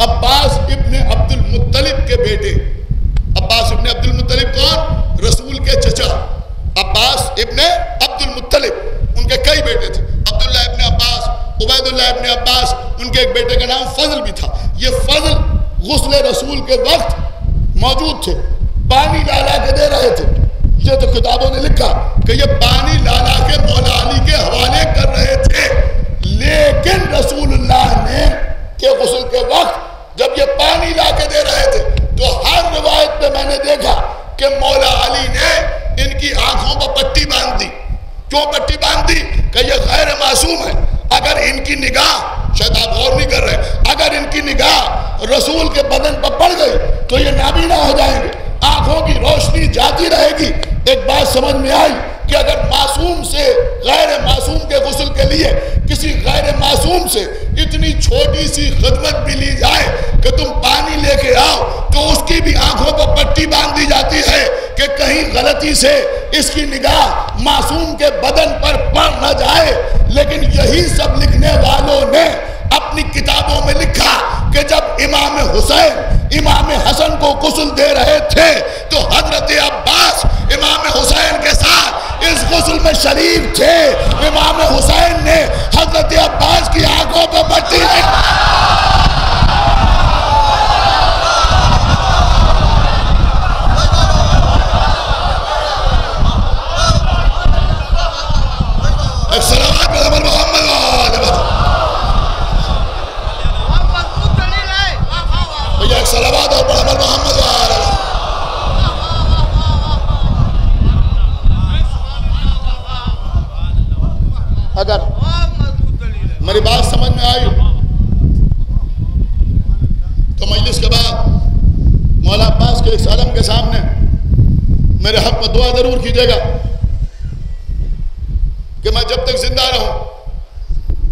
Speaker 1: عباس ابن عبد المطلب کے بیٹے۔ عباس ابن عبد المطلب کون؟ رسول کے چچا۔ عباس ابن عبد المطلب ان کے کئی بیٹے تھے۔ عبداللہ ابن عباس عبید اللہ ابن عباس، ان کے ایک بیٹے کا نام فضل بھی تھا۔ یہ فضل غسل رسول کے وقت موجود تھے۔ پانی لالا کے دے رہے تھے۔ یہ تو کتابوں نے لکھا کہ یہ پانی لالا کے مولا علی کے حوالے کر رہے تھے، لیکن رسول اللہ نے کہ غسل کے وقت جب یہ پانی لا کے دے رہے تھے، تو ہر روایت میں میں نے دیکھا کہ مولا علی نے ان کی آنکھوں پر پٹی باندھ دی۔ کیوں پٹی باندھ دی؟ کہ یہ غیر معصوم ہے۔ اگر ان کی نگاہ شاید آپ غور نہیں کر رہے، اگر ان کی نگاہ رسول کے بدن پر پڑ گئی، تو یہ نابینا ہو جائیں گے۔ آنکھوں کی روشنی جاتی رہے گی۔ ایک بات سمجھ میں آئی کہ اگر معصوم سے غیر معصوم کے غسل کے لیے کسی غیر معصوم سے اتنی چھوٹی سی خدمت بھی لی جائے کہ تم پانی لے کے آؤ تو اس کی بھی آنکھوں پر پٹی باندھ دی جاتی ہے کہ کہیں غلطی سے اس کی نگاہ معصوم کے بدن پر پڑ نہ جائے۔ لیکن یہی سب لکھنے والوں نے اپنی کتابوں میں لکھا کہ جب امام حسین، امام حسن کو غسل دے رہے تھے، تو حضرت عباس امام حسین کے ساتھ اس غسل میں شریف تھے۔ امام حسین نے حضرت عباس کی آنکھوں پر مٹی ایک سلامات محمد محمد بھیا ایک سلامات اور محمد محمد اگر میری بات سمجھ میں آئی تو مجلس کے بعد مولا عباس کے اس علم کے سامنے میرے حق میں دعا ضرور کیجیے گا کہ میں جب تک زندہ رہوں،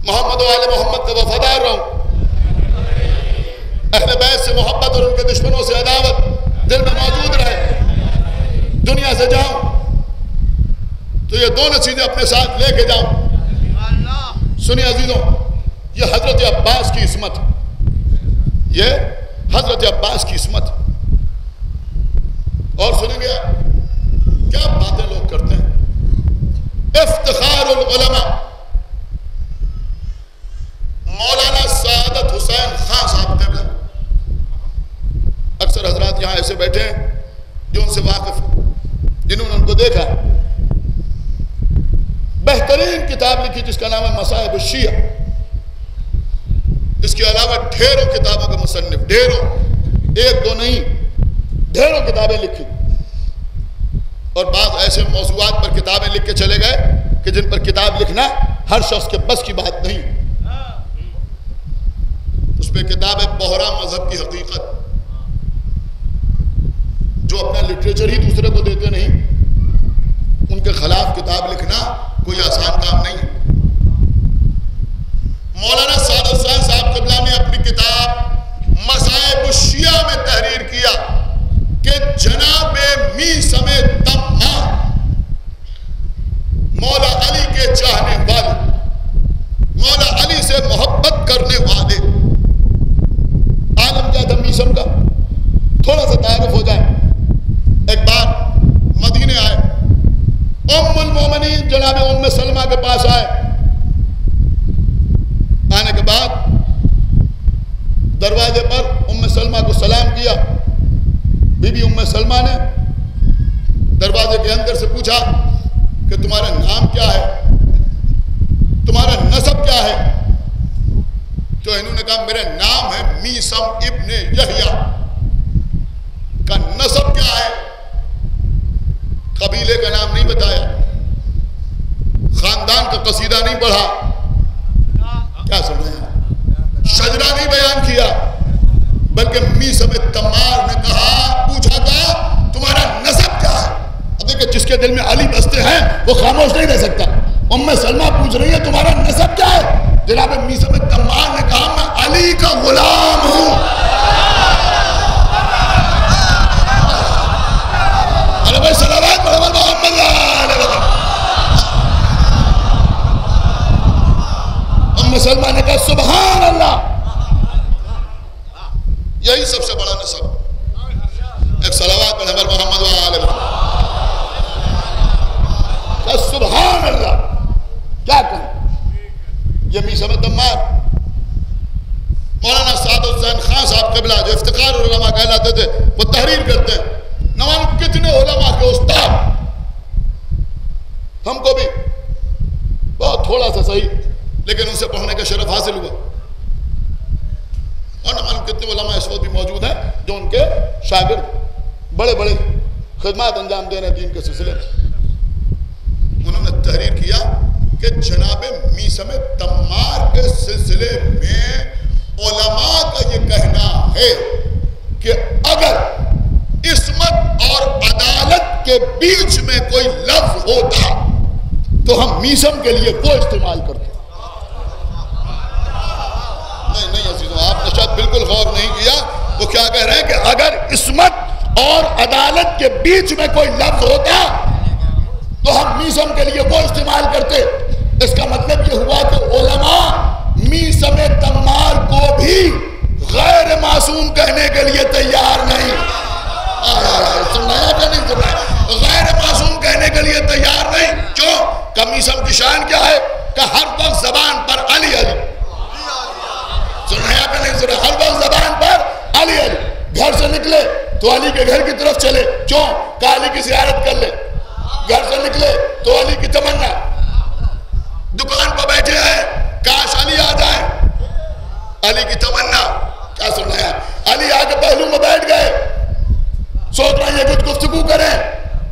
Speaker 1: محمد و آل محمد کا وفادار رہوں اہل بیت سے محبت اور ان کے دشمنوں سے عداوت دل میں موجود رہے، دنیا سے جاؤں، تو یہ دونوں چیزیں اپنے ساتھ لے کے جاؤں۔ سنی عزیزوں، یہ حضرت عباس کی عصمت، یہ حضرت عباس کی عصمت۔ اور سنیں گے، کیا باتیں لوگ کرتے ہیں؟ افتخار العلماء۔ مولانا سعادت حسین خان صاحب اکثر حضرات یہاں ایسے بیٹھے ہیں جو ان سے واقف ہیں، جنہوں نے ان کو دیکھا بہترین کتاب لکھی جس کا نام ہے مسائب الشیعہ۔ اس کے علاوہ ڈھیروں کتابوں کا مصنف، ڈھیروں، ایک دو نہیں، ڈھیروں کتابیں لکھی۔ اور بعض ایسے موضوعات پر کتابیں لکھ کے چلے گئے کہ جن پر کتاب لکھنا ہر شخص کے بس کی بات نہیں۔ اس پہ کتاب ہے بہرا مذہب کی حقیقت۔ جو اپنا لٹریچر ہی دوسرے کو دیتے نہیں، ان کے خلاف کتاب لکھنا کوئی آسان کام نہیں ہے۔ مولانا سعد حسین صاحب قبلہ نے اپنی کتاب مسائب الشیعہ میں تحریر کیا کہ جناب می سمے تمام مولا علی کے چاہنے والے، مولا علی سے محبت کرنے والے۔ عالم کیا تھا میسم کا؟ تھوڑا سا تعارف ہو جائے۔ ایک بار مدینے آئے۔ ام المومنین جناب ام سلمہ کے پاس آئے۔ آنے کے بعد دروازے پر ام سلمہ کو سلام کیا۔ بی بی ام سلمہ نے دروازے کے اندر سے پوچھا کہ تمہارا نام کیا ہے؟ تمہارا نصب کیا ہے؟ تو انہوں نے کہا، میرا نام ہے میسم ابن یحییٰ کا نصب کیا ہے؟ قبیلے کا نام نہیں بتایا۔ خاندان کا قصیدہ نہیں پڑھا۔ کیا سمجھا شجرہ نہیں بیان کیا۔ بلکہ میسم تمار نے کہا، پوچھا تھا، تمہارا نصب کیا ہے؟ اب دیکھیں جس کے دل میں علی بستے ہیں، وہ خاموش نہیں رہ سکتا۔ ام سلمہ پوچھ رہی ہے، تمہارا نصب کیا ہے؟ جناب میسم تمار نے کہا، میں علی کا غلام ہوں۔ ارے بھائی سلامات محمد محمد ام سلمہ نے کہا سبحان اللہ! یہی سب سے بڑا نصب۔ ایک سلامات محمد محمد۔ وآلہ سبحان اللہ! کیا کہیں یہ میسم تمار مولانا سعد حسین خان صاحب قبلہ جو افتقار علماء کہلاتے تھے، وہ تحریر کرتے ہیں۔ نوان کتنے علماء کے استاد ہم کو بھی بہت تھوڑا سا صحیح، لیکن ان سے پڑھنے کا شرف حاصل ہوا۔ اور کتنے علماء اس وقت بھی موجود ہیں جو ان کے شاگرد، بڑے بڑے خدمات انجام دے رہے ہیں دین کے سلسلے میں۔ انہوں نے تحریر کیا کہ جناب میسم تمار کے سلسلے میں علماء کا یہ کہنا ہے کہ اگر عصمت اور عدالت کے بیچ میں کوئی لفظ ہوتا تو ہم میسم کے لیے وہ استعمال کرتے نہیں نہیں عزیزوں، آپ نے شاید بالکل غور نہیں کیا۔ وہ کیا کہہ رہے ہیں کہ اگر عصمت اور عدالت کے بیچ میں کوئی لفظ ہوتا تو ہم میسم کے لیے وہ استعمال کرتے۔ اس کا مطلب یہ ہوا کہ علماء میسم تمار کو بھی غیر معصوم کہنے کے لیے تیار نہیں۔ سنایا کہ نہیں سنایا غیر معصوم کہنے کے لیے تیار نہیں کیوں کہ میسم کی شان کیا ہے کہ ہر وقت زبان پر علی علی سنایا کہ نہیں سنایا ہر وقت زبان پر علی علی گھر سے نکلے تو علی کے گھر کی طرف چلے کیوں کہ علی کی زیارت کر لے گھر سے نکلے تو علی کی تمنا دکان پر بیٹھے ہیں کاش علی آ جائے علی کی تمنا کیا سنایا علی آ کے پہلو میں بیٹھ گئے سوچ رہے ہیں کچھ گفتگو کریں۔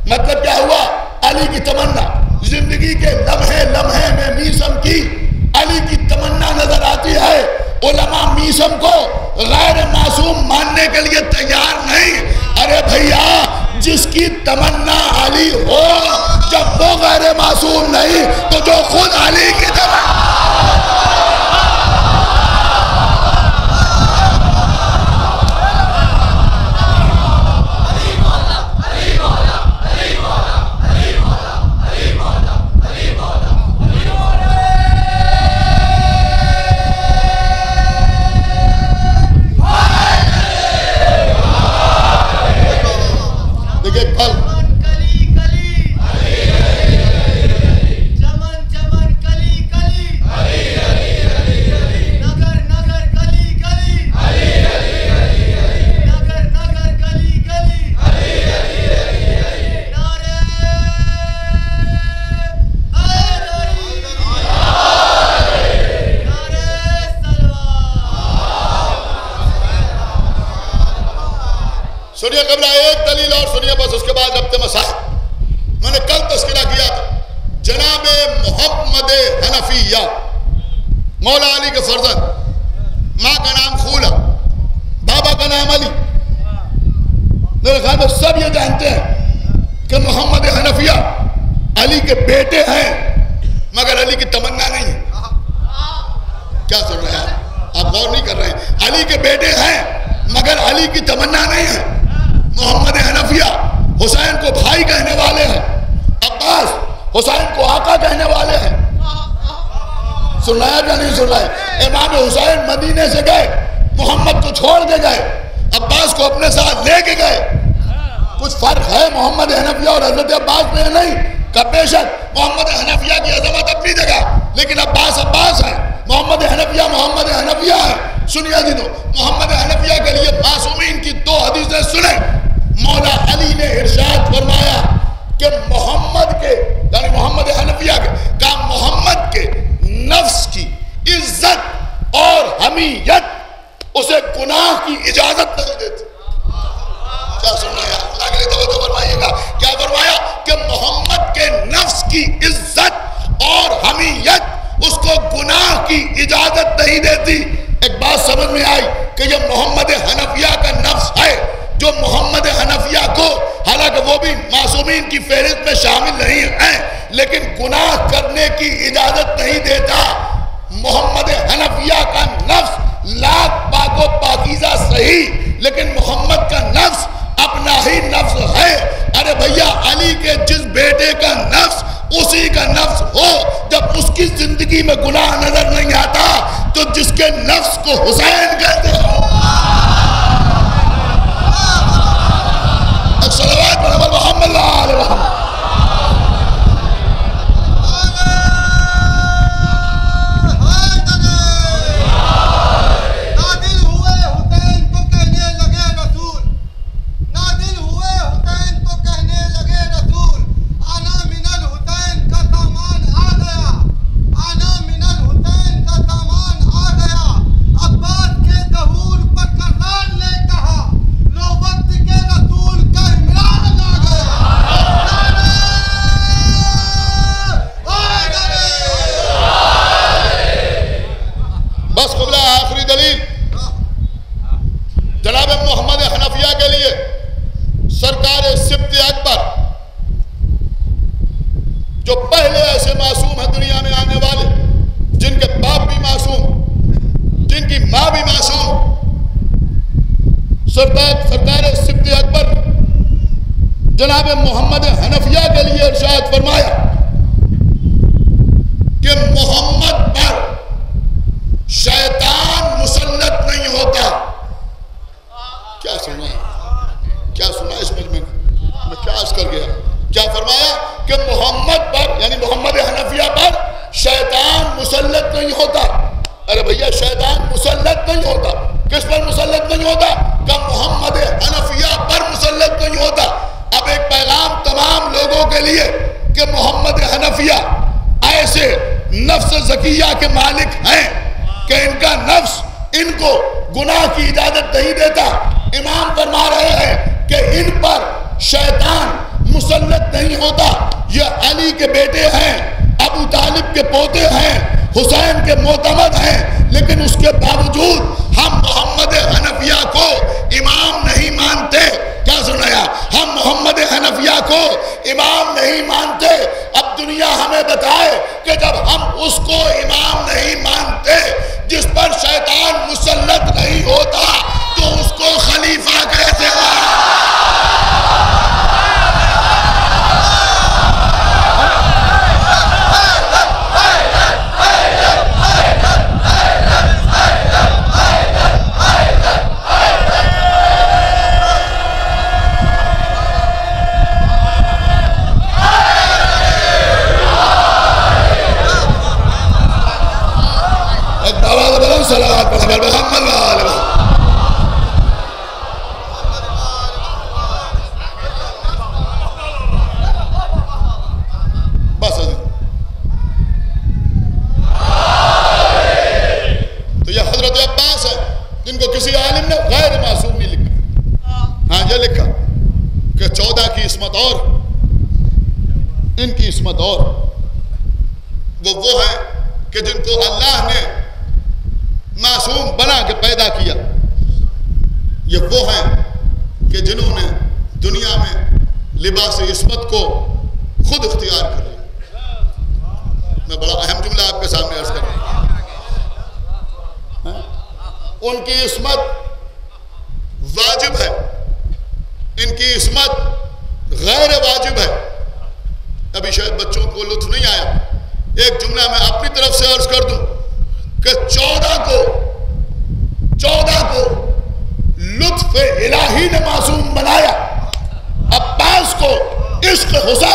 Speaker 1: مطلب کیا ہوا علی کی تمنا۔ زندگی کے لمحے لمحے میں میسم کی علی کی تمنا نظر آتی ہے۔ علماء میسم کو غیر معصوم ماننے کے لیے تیار نہیں۔ ارے بھیا، جس کی تمنا علی ہو، جب وہ غیر معصوم نہیں، تو جو خود علی کی تمنا محمد حنفیہ مولا علی کے فرزند۔ ماں کا نام خولا بابا کا نام علی۔ میرے خیال میں سب یہ جانتے ہیں کہ محمد حنفیہ علی کے بیٹے ہیں، مگر علی کی تمنا نہیں ہے۔ کیا سن رہے ہیں؟ آپ غور نہیں کر رہے ہیں۔ علی کے بیٹے ہیں، مگر علی کی تمنا نہیں ہے۔ محمد حنفیہ حسین کو بھائی کہنے والے ہیں، عباس حسین کو آقا کہنے والے ہیں۔ سن رہا نہیں سن رہا ہے امام حسین مدینے سے گئے، محمد کو چھوڑ کے گئے، عباس کو اپنے ساتھ لے کے گئے۔ کچھ فرق ہے محمد حنفیہ اور حضرت عباس میں نہیں؟ کہ بے شک محمد حنفیہ کی عظمت اپنی جگہ، لیکن عباس عباس ہے۔ محمد حنفیہ محمد حنفیہ ہے۔ سنیا جنہوں جی محمد حنفیہ کے لیے معصومین کی دو حدیثیں سنیں۔ مولا علی نے ارشاد فرمایا کہ محمد کے یعنی محمد حنفیہ کے کہ محمد کے نفس کی عزت اور حمیت اسے گناہ کی اجازت نہیں دیتی۔ کیا سنایا خدا کے لیے توجہ فرمائیے گا۔ کیا فرمایا کہ محمد کے نفس کی عزت اور حمیت اس کو گناہ کی اجازت نہیں دیتی؟ ایک بات سمجھ میں آئی کہ یہ محمد حنفیہ کا نفس ہے۔ جو محمد حنفیہ کو، حالانکہ وہ بھی معصومین کی فہرست میں شامل نہیں ہیں، لیکن گناہ کرنے کی اجازت نہیں دیتا۔ محمد حنفیہ کا نفس لاکھ پاک و پاکیزہ صحیح، لیکن محمد کا نفس اپنا ہی نفس ہے۔ ارے بھیا، علی کے جس بیٹے کا نفس اسی کا نفس ہو۔ جب اس کی زندگی میں گناہ نظر نہیں آتا، تو جس کے نفس کو حسین کہتے ہو صلوات محمد اللہ علیہ وسلم۔ انبیاء کے لیے۔ سرکار سبت اکبر، جو پہلے ایسے معصوم ہیں دنیا میں آنے والے، جن کے باپ بھی معصوم، جن کی ماں بھی معصوم۔ سرکار سرکار سبت اکبر، جناب محمد حنفیہ کے لیے ارشاد فرمایا کہ محمد پر شیطان مسلط نہیں ہوتا۔ کیا سنا ہے؟ کیا سنا ہے اس مجمع میں میں کیا عرض کر گیا؟ کیا فرمایا کہ محمد پر یعنی محمد حنفیہ پر شیطان مسلط نہیں ہوتا۔ ارے بھئیہ شیطان مسلط نہیں ہوتا۔ کس پر مسلط نہیں ہوتا؟ کہ محمد حنفیہ پر مسلط نہیں ہوتا۔ اب ایک پیغام تمام لوگوں کے لیے کہ محمد حنفیہ ایسے نفس زکیہ کے مالک ہیں کہ ان کا نفس ان کو گناہ کی اجازت نہیں دیتا۔ امام فرما رہے ہیں کہ ان پر شیطان مسلط نہیں ہوتا۔ یہ علی کے بیٹے ہیں، ابو طالب کے پوتے ہیں حسین کے معتمد ہیں، لیکن اس کے باوجود ہم محمد حنفیہ کو امام نہیں مانتے۔ کیا سنایا ہم محمد حنفیہ کو امام نہیں مانتے۔ اب دنیا ہمیں بتائے کہ جب ہم اس کو امام نہیں مانتے، جس پر شیطان مسلط نہیں ہوتا، تو اس کو خلیفہ کہتے ہیں چودہ کی عصمت اور، ان کی عصمت اور۔ وہ وہ ہے کہ جن کو اللہ نے معصوم بنا کے پیدا کیا۔ یہ وہ ہیں کہ جنہوں نے دنیا میں لباس عصمت کو خود اختیار کر لیا۔ میں بڑا اہم جملہ آپ کے سامنے عرض کر رہا ہوں۔ ہاں؟ ان کی عصمت واجب ہے۔ ان کی عصمت غیر واجب ہے۔ ابھی شاید بچوں کو لطف نہیں آیا۔ ایک جملہ میں اپنی طرف سے عرض کر دوں کہ چودہ کو چودہ کو لطف الہی نے معصوم بنایا۔ عباس کو عشق حسین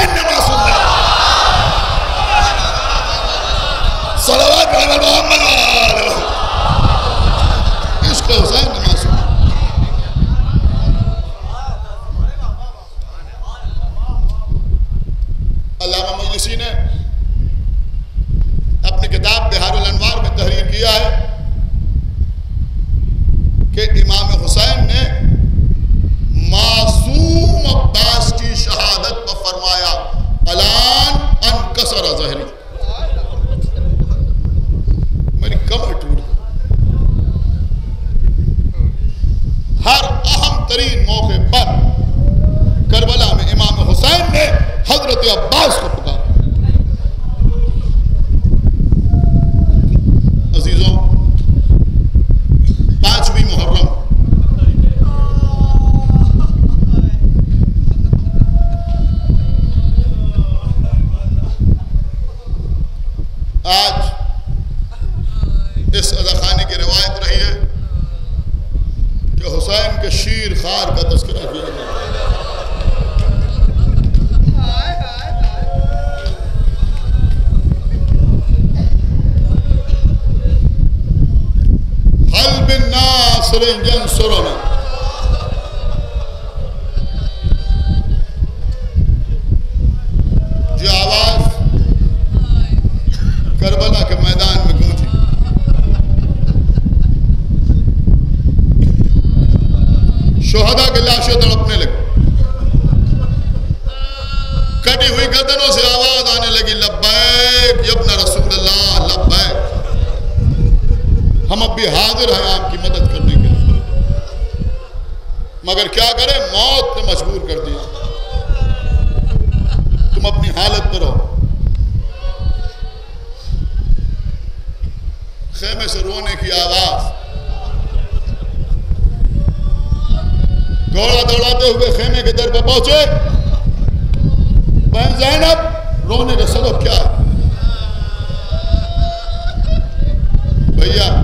Speaker 1: بھیا،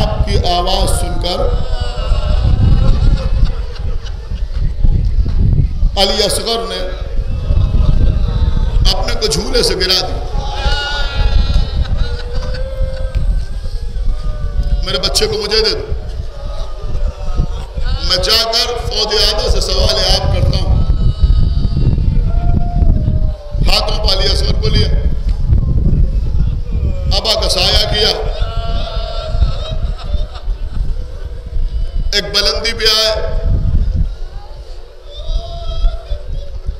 Speaker 1: آپ کی آواز سن کر علی اصغر نے اپنے کو جھولے سے گرا دیا۔ میرے بچے کو مجھے دے دو۔ میں جا کر فوج اعلیٰ سے سوال آپ کرتا ہوں۔ ہاتھوں پہ علی اصغر کو لیا۔ ابا کا سایہ کیا؟ ایک بلندی پہ آئے۔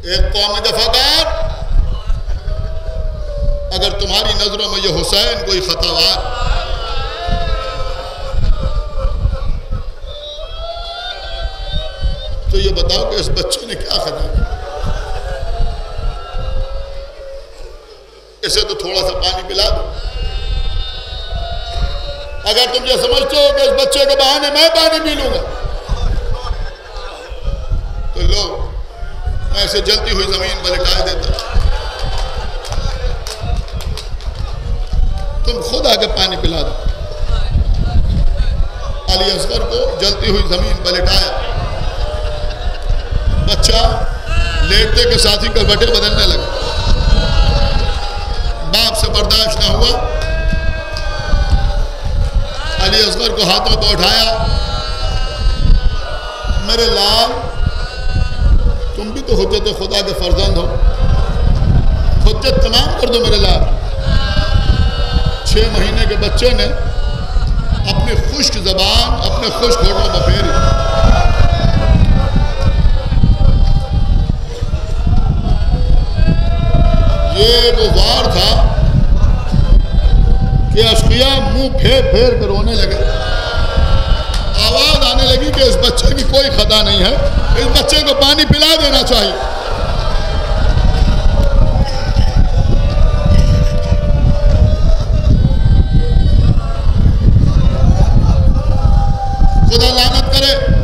Speaker 1: ایک قوم دفاقار اگر تمہاری نظروں میں یہ حسین کوئی خطاوار۔ تو یہ بتاؤ کہ اس بچے نے کیا خطا کیا؟ اسے تو تھوڑا سا پانی پلا دو۔ اگر تم یہ سمجھتے ہو کہ اس بچے کے بہانے میں پانی پی لوں گا۔ تو لو، میں اسے جلتی ہوئی زمین پر لٹائے دیتا۔ تم خود آگے پانی پلا دو۔ علی اصغر کو جلتی ہوئی زمین پر لٹایا۔ بچہ لیٹتے کے ساتھ ہی کروٹیں بدلنے لگا۔ باپ سے برداشت نہ ہوا۔ علی اصغر کو ہاتھوں کو اٹھایا۔ میرے لال، تم بھی تو حجت خدا کے فرزند ہو۔ حجت تمام کر دو میرے لال۔ چھ مہینے کے بچے نے اپنی خشک زبان، اپنے خشک ہوٹوں کو پھیری۔ یہ وہ وار تھا کہ اشقیہ منہ پھیر پھیر کر رونے لگے۔ آواز آنے لگی کہ اس بچے کی کوئی خدا نہیں ہے۔ اس بچے کو پانی پلا دینا چاہیے۔ خدا لانت کرے۔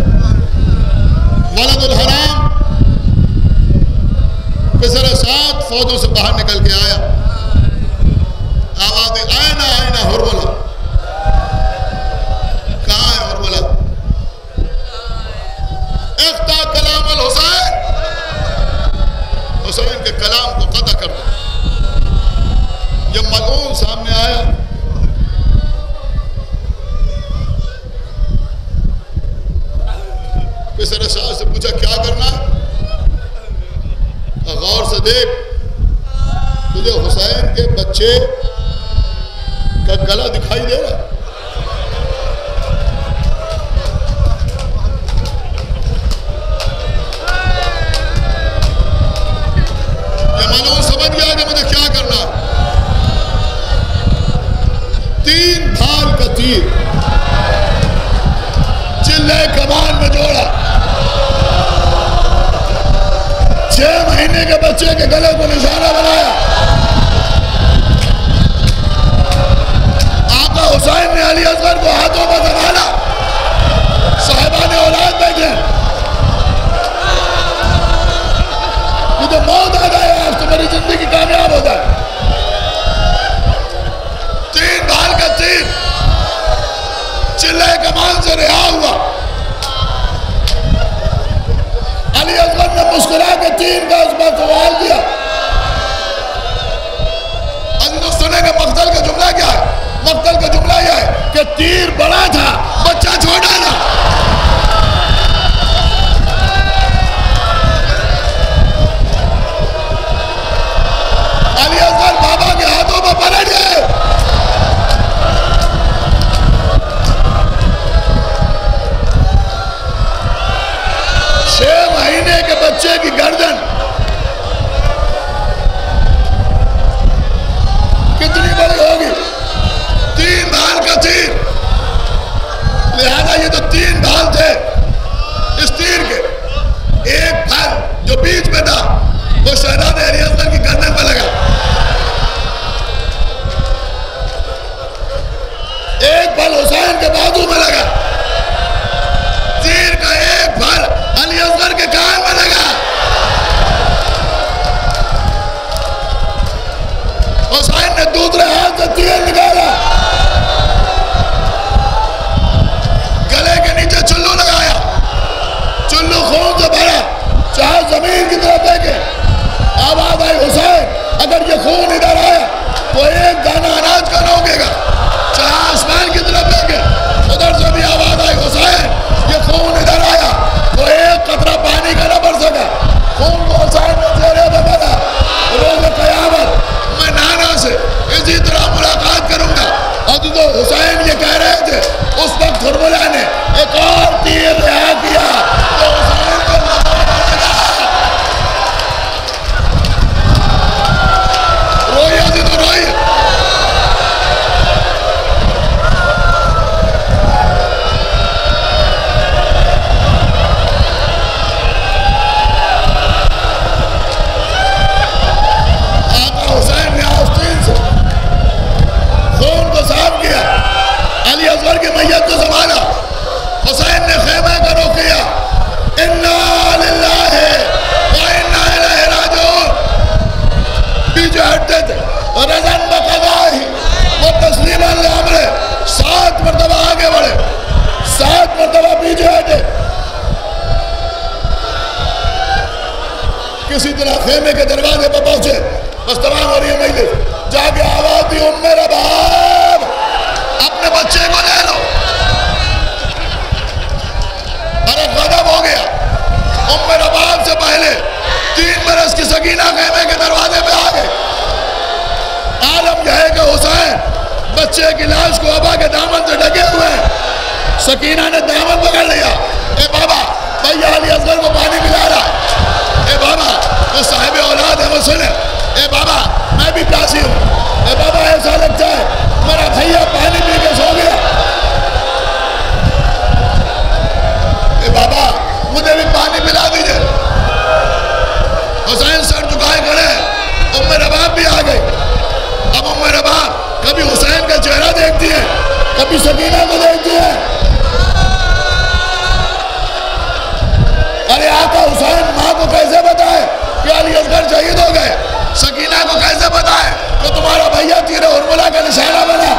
Speaker 1: ارملہ کا بنا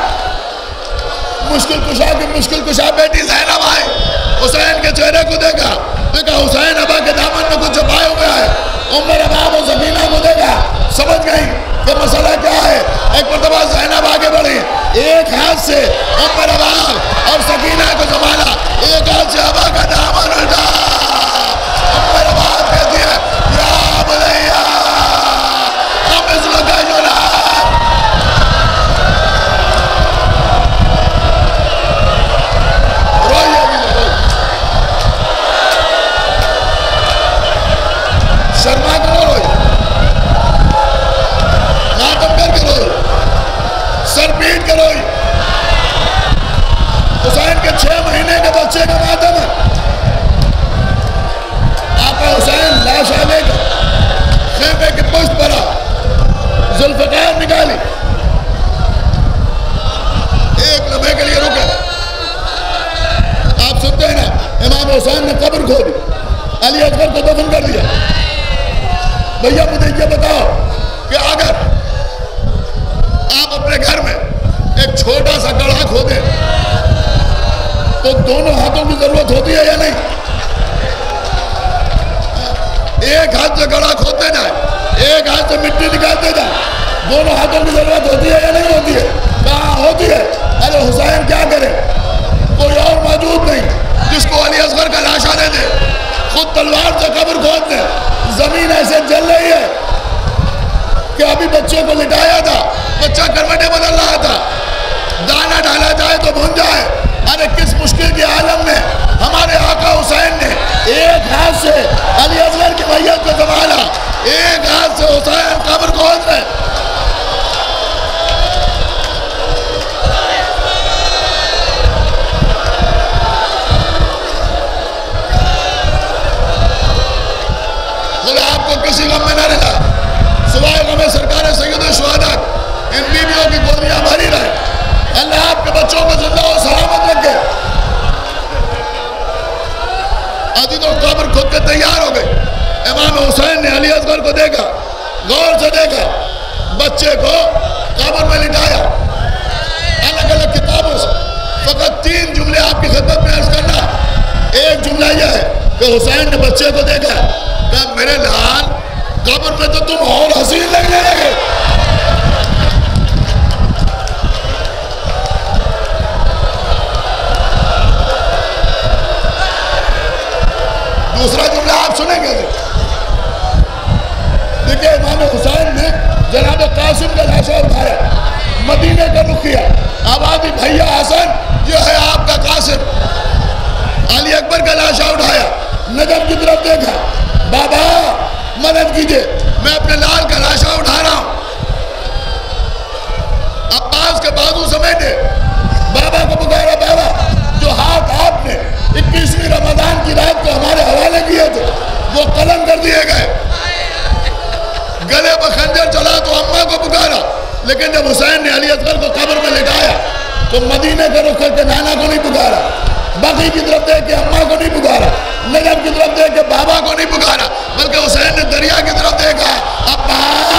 Speaker 1: مشکل کشا کی مشکل کشا بیٹی زینب آئے حسین کے چہرے کو دیکھا۔ دیکھا حسین ابا کے دامن میں کچھ چھپائے ہوئے آئے عمر اباب و سکینہ کو دیکھا۔ سمجھ گئی کہ مسئلہ کیا ہے۔ ایک مرتبہ زینب آگے بڑھی۔ ایک ہاتھ سے عمر اباب اور سکینہ کو سنبھالا۔ ایک ہاتھ سے ابا کا دامن اٹھا بچے کا ماتم ہے آقا حسین لاش آنے کا خیمے کی پشت پڑا ذوالفقار نکالی۔ ایک لمحے کے لیے رکے۔ آپ سنتے ہیں نا، امام حسین نے قبر کھو دی۔ علی اکبر کو دفن کر دیا بھیا مجھے یہ بتاؤ کہ اگر آپ اپنے گھر میں ایک چھوٹا سا گڑھا کھو دیں تو دونوں ہاتھوں کی ضرورت ہوتی ہے یا نہیں؟ ایک ہاتھ سے گڑھا کھودتے جائیں، ایک ہاتھ سے مٹی نکالتے جائیں، دونوں ہاتھوں کی ضرورت ہوتی ہے یا نہیں ہوتی ہے؟ کہاں ہوتی ہے؟ ارے حسین کیا کرے؟ کوئی اور موجود نہیں، جس کو علی اصغر کا لاشا دے دے، خود تلوار سے قبر کھود دے۔ زمین ایسے جل رہی ہے کہ ابھی بچے کو لٹایا تھا، بچہ کروٹے بدل رہا تھا۔ دانا ڈالا جائے تو بھن جائے۔ ارے کس مشکل کے عالم میں ہمارے آقا حسین نے ایک ہاتھ سے علی اصغر کی میت کو سنبھالا، ایک ہاتھ سے حسین قبر کو قبر کے تیار ہو گئے۔ امام حسین نے علی اصغر کو دیکھا، غور سے دیکھا۔ بچے کو قبر میں لٹایا۔ الگ الگ کتابوں سے۔ فقط تین جملے آپ کی خدمت میں عرض کرنا۔ ایک جملہ یہ ہے کہ حسین نے بچے کو دیکھا۔ کہا، میرے لال، قبر میں تو تم اور حسین لگنے لگے۔ دوسرا جملہ آپ سنیں گے۔ دیکھیں امام حسین نے جناب قاسم کا لاشا اٹھایا، مدینے کا رخ کیا۔ آبادی بھیا حسن، یہ ہے آپ کا قاسم۔ علی اکبر کا لاشا اٹھایا۔ نجم کی طرف دیکھا۔ بابا، مدد کیجیے میں اپنے لال کا لاشا اٹھا رہا ہوں۔ عباس کے بازو سمیٹے۔ بابا کو پکارا، بابا جو ہاتھ آپ نے اکیسویں رمضان کی رات کو ہمارے حوالے کیے تھے، وہ قلم کر دیے گئے۔ گلے پر خنجر چلا تو اماں کو پکارا، لیکن جب حسین نے علی اصغر کو قبر میں لٹایا، تو مدینے کا رخ کر کے نانا کو نہیں پکارا، باقی کی طرف دیکھ کے اماں کو نہیں پکارا، نجم کی طرف دیکھ کے بابا کو نہیں پکارا، بلکہ حسین نے دریا کی طرف دیکھا عباس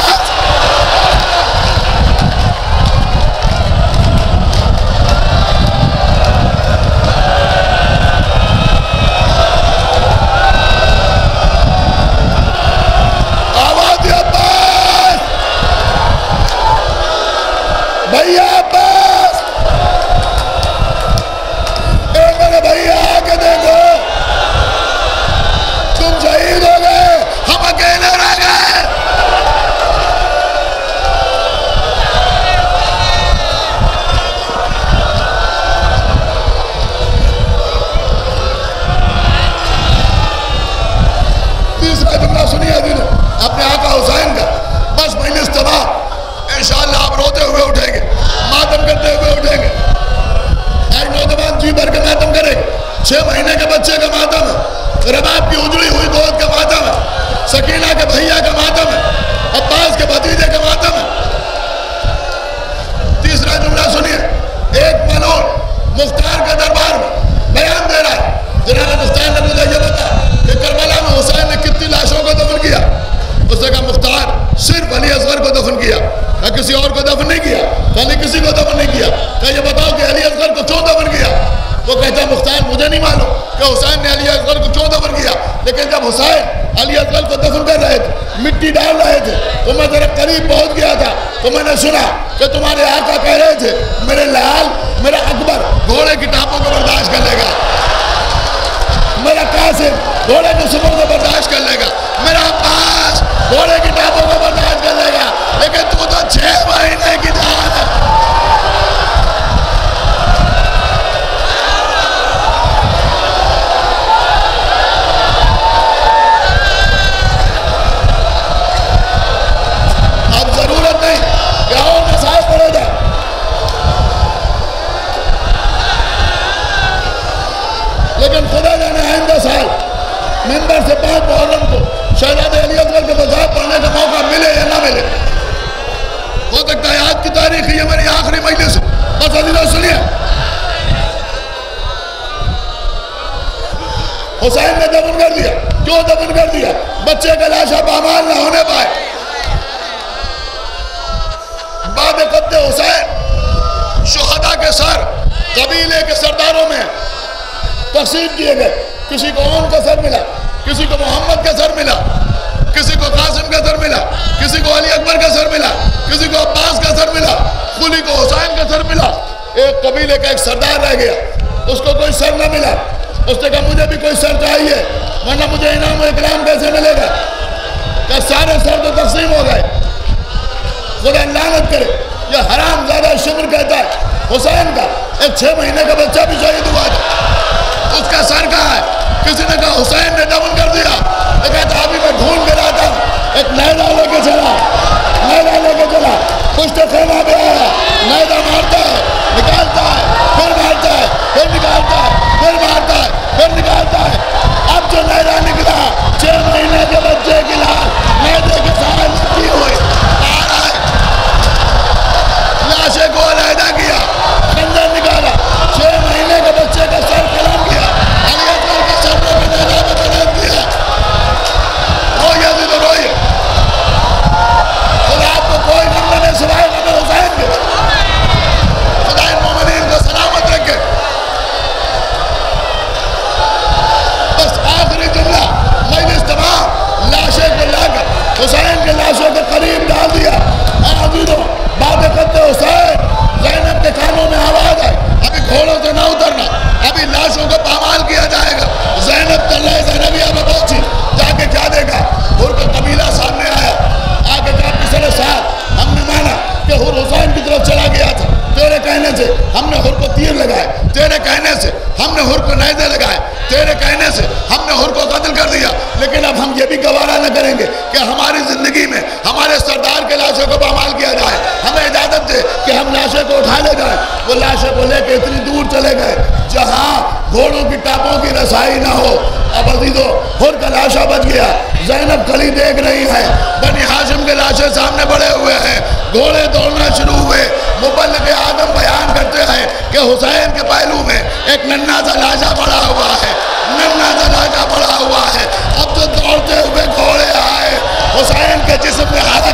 Speaker 1: تیسرا جملہ سنیے دنوں اپنے آقا حسین کا۔ بس مجلس تباہ۔ انشاءاللہ آپ روتے ہوئے اٹھیں گے۔ ماتم کرتے ہوئے اٹھیں گے۔ ایک نوجوان جی بھر کے ماتم کرے گا۔ چھ مہینے کے بچے کا ماتم ہے۔ رباب کی اجڑی ہوئی گود کا ماتم ہے۔ سکینہ کے بھیا کا ماتم ہے۔ عباس کے بھتیجے کا ماتم ہے۔ تیسرا جملہ سنیے۔ ایک ملون مختار کے دربار میں بیان دے رہا ہے۔ جناب علی اصغر کو دفن کیا، نہ کسی اور کو دفن نہیں کیا کہا کسی کو دفن نہیں کیا۔ کہا یہ بتاؤ کہ علی اصغر کو کیوں دفن کیا؟ وہ کہتا ہے، مختار، مجھے نہیں معلوم کہ حسین نے علی اصغر کو کیوں دفن کیا۔ لیکن جب حسین علی اصغر کو دفن کر رہے تھے، مٹی ڈال رہے تھے، تو میں ذرا قریب پہنچ گیا تھا، تو میں نے سنا کہ تمہارے آقا کہہ رہے تھے، میرے لال، میرا اکبر گھوڑے کی ٹاپوں کو برداشت کر لے گا۔ میرا قاسم گھوڑے کے سفر کو برداشت کر لے گا۔ میرا عباس گھوڑے کی ٹاپوں لیکن مجلس ہے بس عزیزہ سنیے۔ حسین نے دفن کر دیا۔ کیوں دفن کر دیا؟ بچے کا لاشا پامال نہ ہونے پائے۔ بعد قد حسین شہدہ کے سر، قبیلے کے سرداروں میں تقسیم کیے گئے۔ کسی کو اون کا سر ملا، کسی کو محمد کا سر ملا۔ کسی کو قاسم کا سر ملا، کسی کو علی اکبر کا سر ملا، کسی کو عباس کا سر ملا، خلی کو حسین کا سر ملا۔ ایک قبیلے کا ایک سردار رہ گیا، اس کو کوئی سر نہ ملا۔ اس نے کہا، مجھے بھی کوئی سر چاہیے، ورنہ مجھے انعام و اکرام کیسے ملے گا؟ کہ سارے سر تو تقسیم ہو گئے۔ خدا لعنت کرے، یہ حرام زیادہ شمر کہتا ہے۔ حسین کا ایک چھ مہینے کا بچہ بھی شہید ہوا تھا۔ اس کا سر کہا ہے؟ کسی نے کہا، حسین تیر لگائے۔ تیرے کہنے سے ہم نے ہر کو نیزے لگائے۔ تیرے کہنے سے ہم نے ہر کو قتل کر دیا۔ لیکن اب ہم یہ بھی گوارہ نہ کریں گے کہ ہماری زندگی میں ہمارے سردار کے لاشوں کو پامال کیا جائے۔ ہمیں اجازت دے کہ ہم لاشے کو اٹھا لے جائیں۔ وہ لاشے کو لے کے اتنی دور چلے گئے جہاں گھوڑوں کی ٹاپوں کی رسائی نہ ہو۔ صاحب دو خود کا لاشا بچ گیا۔ زینب کلی دیکھ رہی ہے۔ بنی حاشم کے لاشے سامنے بڑے ہوئے ہیں۔ گھوڑے دولنا شروع ہوئے۔ مبلغ آدم بیان کرتے ہیں کہ حسین کے پہلو میں ایک ننہ سا لاشا بڑا ہوا ہے۔ ننہ سا لاشا بڑا ہوا ہے۔ اب تو دوڑتے ہوئے گھوڑے آئے، حسین کے جسم میں ہاتھ